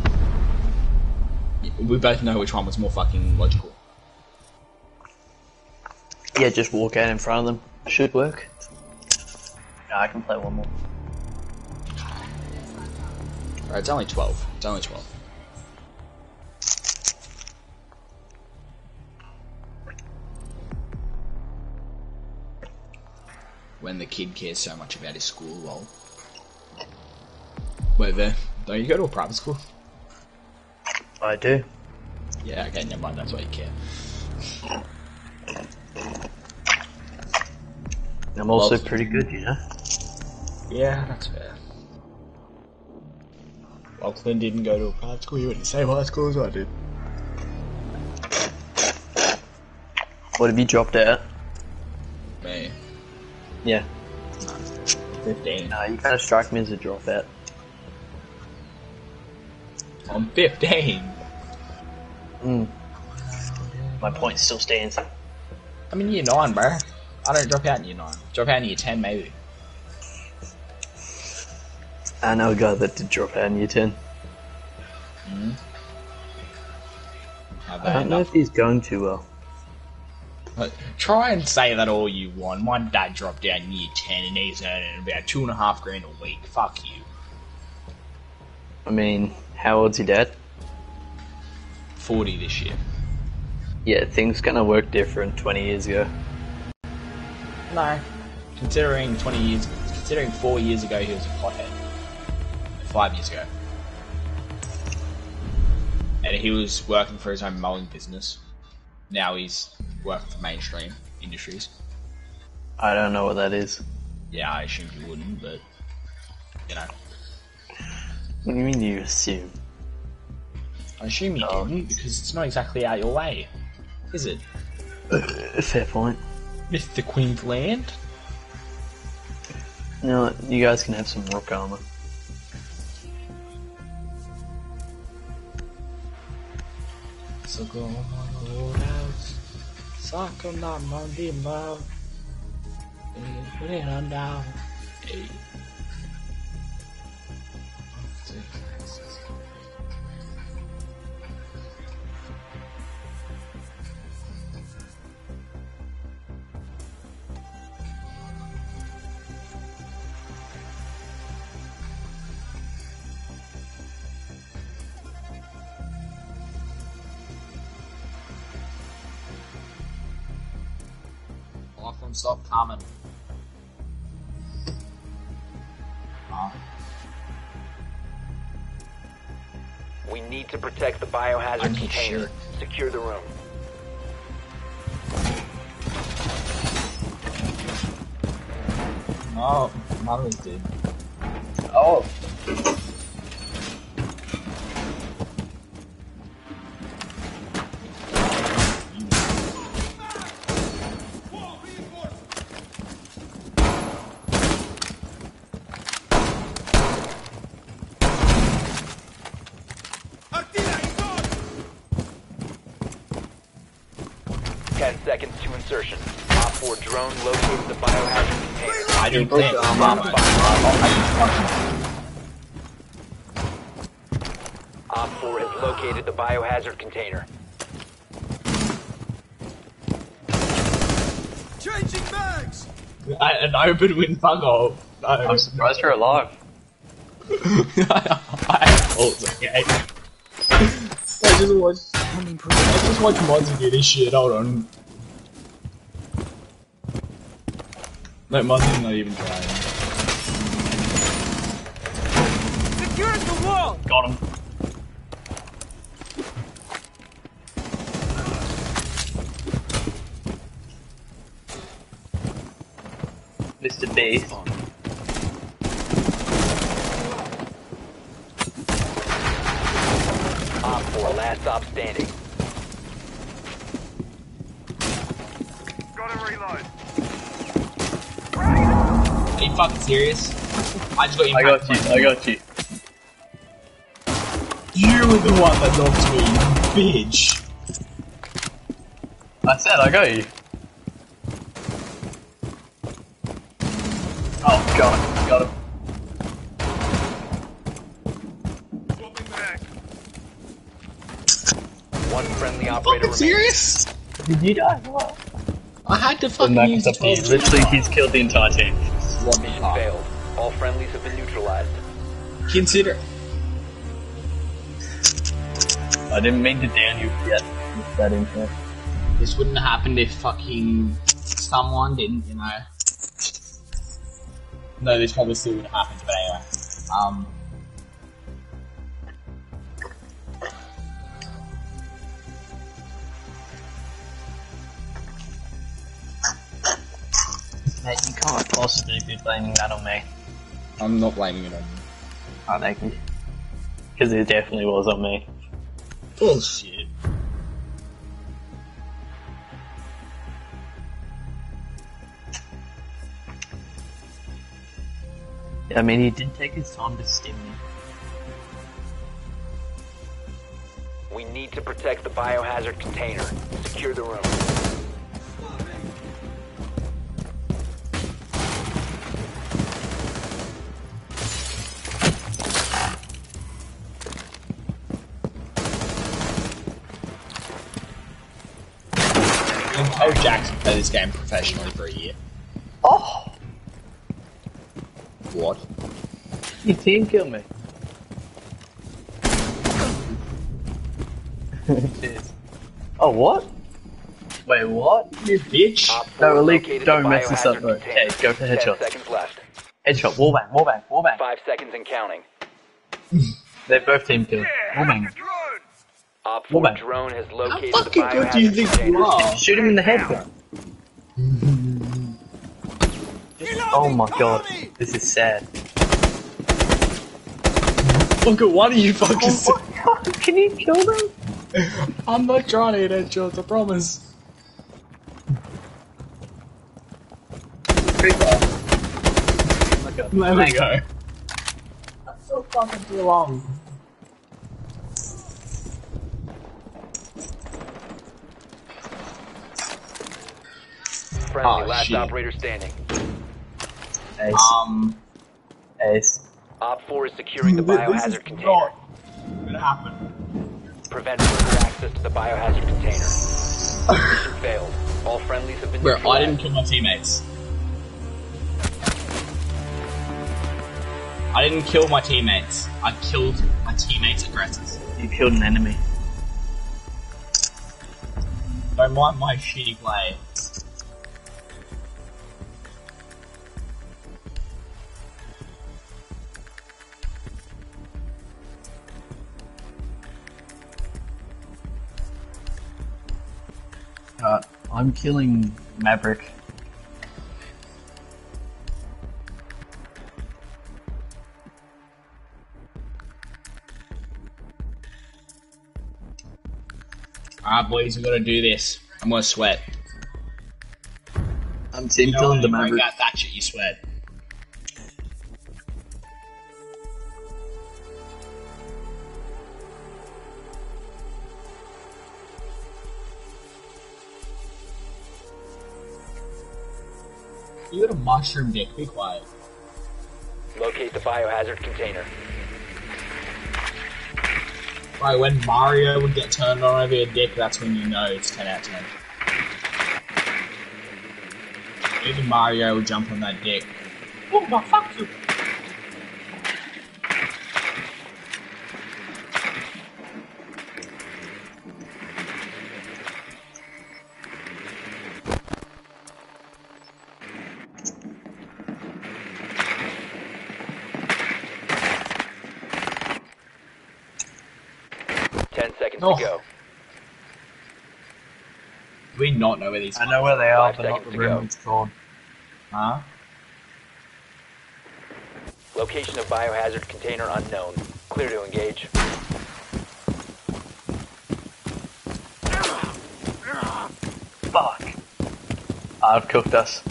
We both know which one was more fucking logical. Yeah, just walk out in front of them. Should work. No, I can play one more. Right, it's only 12. It's only 12. When the kid cares so much about his school, lol. Wait, there. Don't you go to a private school? I do. Yeah, okay, never mind, that's why you care. I'm also pretty good, you know? Yeah, that's fair. Well, Clint didn't go to a private school, you went to the same high school as I did. What have you dropped out? Me, Yeah. 15. No, you kind of strike me as a dropout. I'm 15! Mm. My point still stands. I'm in year 9, bro. I don't drop out in year 9. Drop out in year 10, maybe. I know a guy that did drop out in year 10. How I don't know if he's going too well. But try and say that all you want. My dad dropped out in year 10 and he's earning about two and a half grand a week. Fuck you. I mean, how old's your dad? 40 this year. Yeah, things gonna work different 20 years ago. No. Considering 20 years, considering four years ago he was a pothead. Five years ago. And he was working for his own mowing business. Now he's working for mainstream industries. I don't know what that is. Yeah, I assumed you wouldn't, but, you know. What do you mean you assume? I assume you Oh. didn't, because it's not exactly out your way. Is it? Fair point. Mr. Queensland? You know what? You guys can have some rock armor. So go on suck on that Monday mouth, put it on need to protect the biohazard container. shirt. Secure the room. Oh, no, mother's dead. Oh. Container. I. Uh, Op 4 has located the biohazard container. Changing bags! I, an open wind bug off. No. I'm surprised you're alive. I also oh, okay. I just watched. I just watched Mozzie do this shit. Hold on. No, Mozzie's not even trying. Secure the wall! Got him. Mr. Beast. Op 4 last stop standing. Gotta reload. Are you fucking serious? I just got I got you, I got you. You were the one that knocked me, you bitch. I said I got you. Oh god, got him. One friendly operator Fucking serious? Did you die? What? I had to The fucking Mac use is the up to you. torch. Literally, he's killed the entire team. What the Mission fuck? failed. All friendlies have been neutralized. Consider. I didn't mean to down you yet. With that info. This wouldn't have happened if fucking someone didn't, you know. No, this probably still would have happened, but anyway. Um. Mate, you can't possibly be blaming that on me. I'm not blaming it on you. Oh, thank you. Because it definitely was on me. Oh, Bullshit. I mean, he did take his time to stim me. We need to protect the biohazard container. Secure the room. This game professionally for a year. Oh! What? You team killed me. Cheers. Oh, what? Wait, what? You bitch. Op No, 4 Elite, located don't the mess this up, bro. Okay, go for headshot. seconds left. Headshot, wallbang, wallbang, wallbang. Five seconds and counting. They're both team killed. Yeah, Wallbang. hack a. Op 4 drone has How located the fucking good do you think you are? Shoot him in the head, bro. Oh my god, this is sad. Fucker, one of you fuckers. Oh god, can you kill them? I'm not trying to hit headshots, I promise. Pretty far. Okay. There we Thanks. go. That's so fucking too long. Friendly, Oh, last shit. operator standing. Ace. Um, Ace. Op 4 is securing the This is biohazard container. not gonna happen. Prevent further access to the biohazard container. Mission failed. All friendlies have been Where I didn't kill my teammates. I didn't kill my teammates. I killed my teammates' aggressors. You killed an enemy. Don't mind my shitty play. Uh, I'm killing Maverick. Alright, boys, we gotta do this. I'm gonna sweat. I'm team You know, killing the when you break Maverick. out that shit, you sweat. You got a mushroom dick, be quiet. Locate the biohazard container. Right, when Mario would get turned on over your dick, that's when you know it's 10 out of 10. Even Mario would jump on that dick. Oh, my fuck you! Oh. to go. Do we not know where these I know where they are, but not the room it's called. Huh? Location of biohazard container unknown. Clear to engage. Fuck. Outcooked us.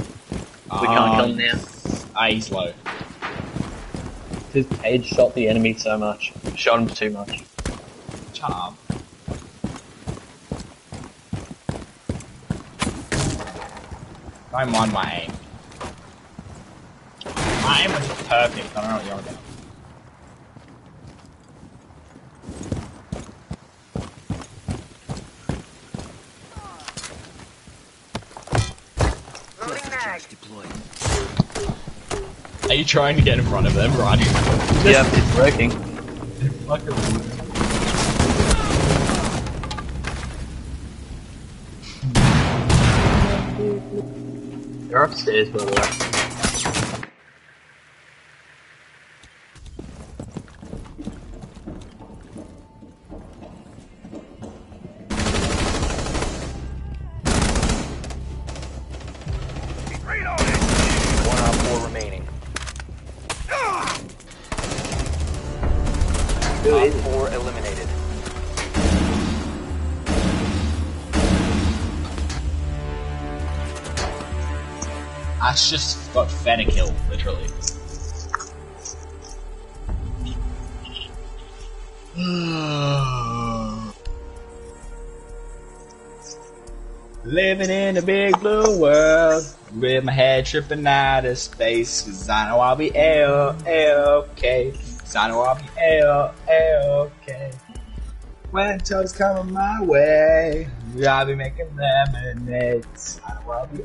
We can't kill him now. Ah, he's low. His page shot the enemy so much. Shot him too much. Shut up. Don't mind my aim. My aim was perfect, I don't know what you're on about. Loading mag. Are you trying to get in front of them, right? Yep, it's working. Upstairs, by the way. Ash just got fed a kill, literally. Living in a big blue world with my head tripping out of space. Cause I know I'll be L-K. Cause I know I'll be L-K. When time's coming my way, I'll be making lemonades.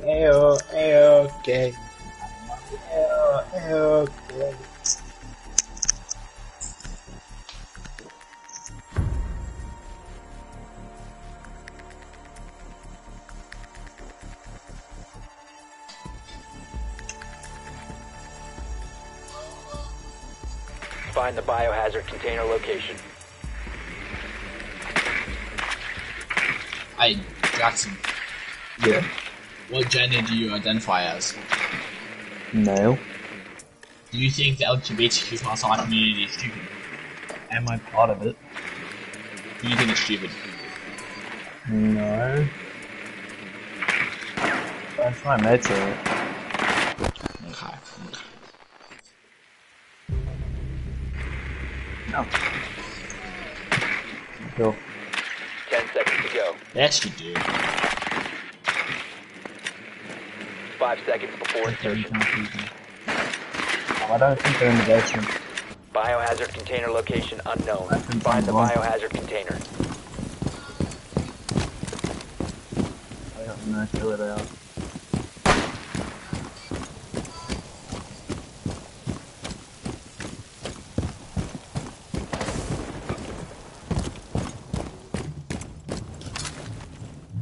I know I'll be L, do you identify as? Male. Do you think the LGBTQ plus I community is stupid? am I part of it? Do you think it's stupid? No. That's my mates are it. Okay. okay. No. Cool. Ten seconds to go. Yes, you do. Five seconds before insertion. I don't think they're in the basement. Biohazard container location unknown. I can Find the biohazard container. I don't know if where they are.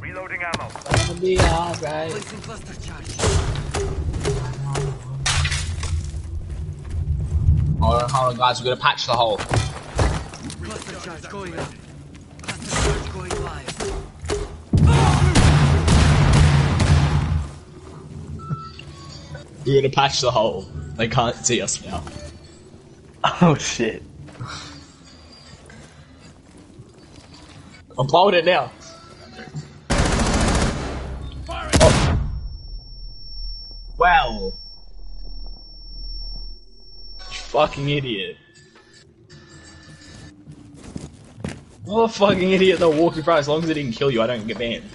Reloading ammo. It'll be alright. Placing cluster charge. Hold on, on, guys. We're gonna patch the hole. Cluster charge going up. Cluster charge going live. We're gonna patch the hole. They can't see us now. Oh shit. I'm blowing it now. Oh. Well. You fucking idiot. What a fucking idiot that walking front. As long as it didn't kill you, I don't get banned.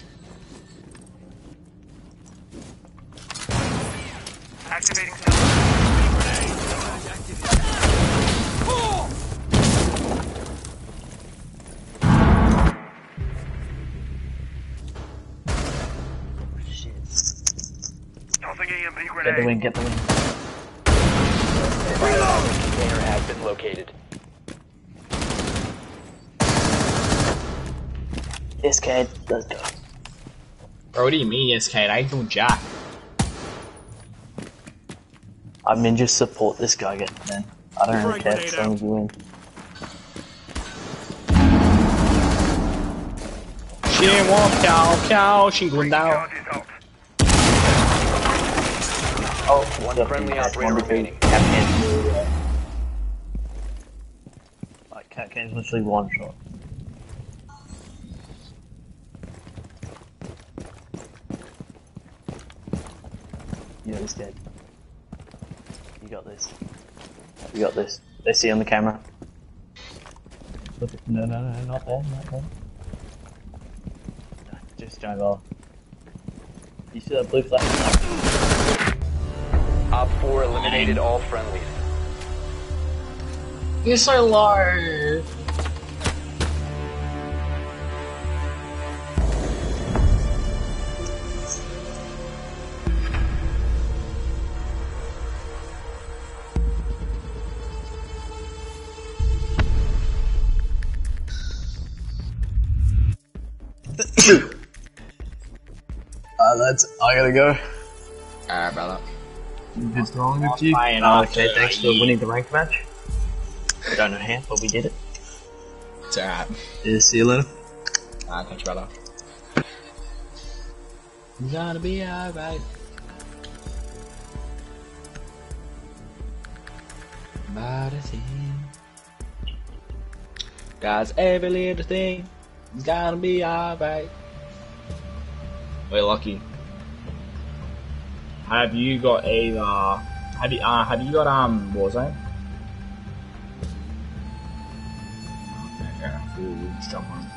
Yes, Kate? I ain't doing jack. I mean, just support this guy getting man. I don't really care as long as you win. Shin won't cow, cow, shin going down. Charge is out. Oh, One friendly operator remaining. Kapkan's really, uh, like, Kapkan's literally one shot. You got this, Gabe. You got this. You got this. They see on the camera. No, no, no, not there, not there. No, Just drive off. You see that blue flag? Op 4 eliminated all friendlies. You're so low. That's. I gotta go. Alright, brother. What's wrong with you? Fine, after okay, thanks for winning the rank match. I don't know how, but we did it. It's alright. Yeah, see you later. Alright, thanks, brother. You gotta be alright. About a thing. Guys, every little thing is gonna be alright. Wait, Lucky. Have you got a, uh, have you, uh, have you got, um, Warzone? Okay, cool, we'll jump on.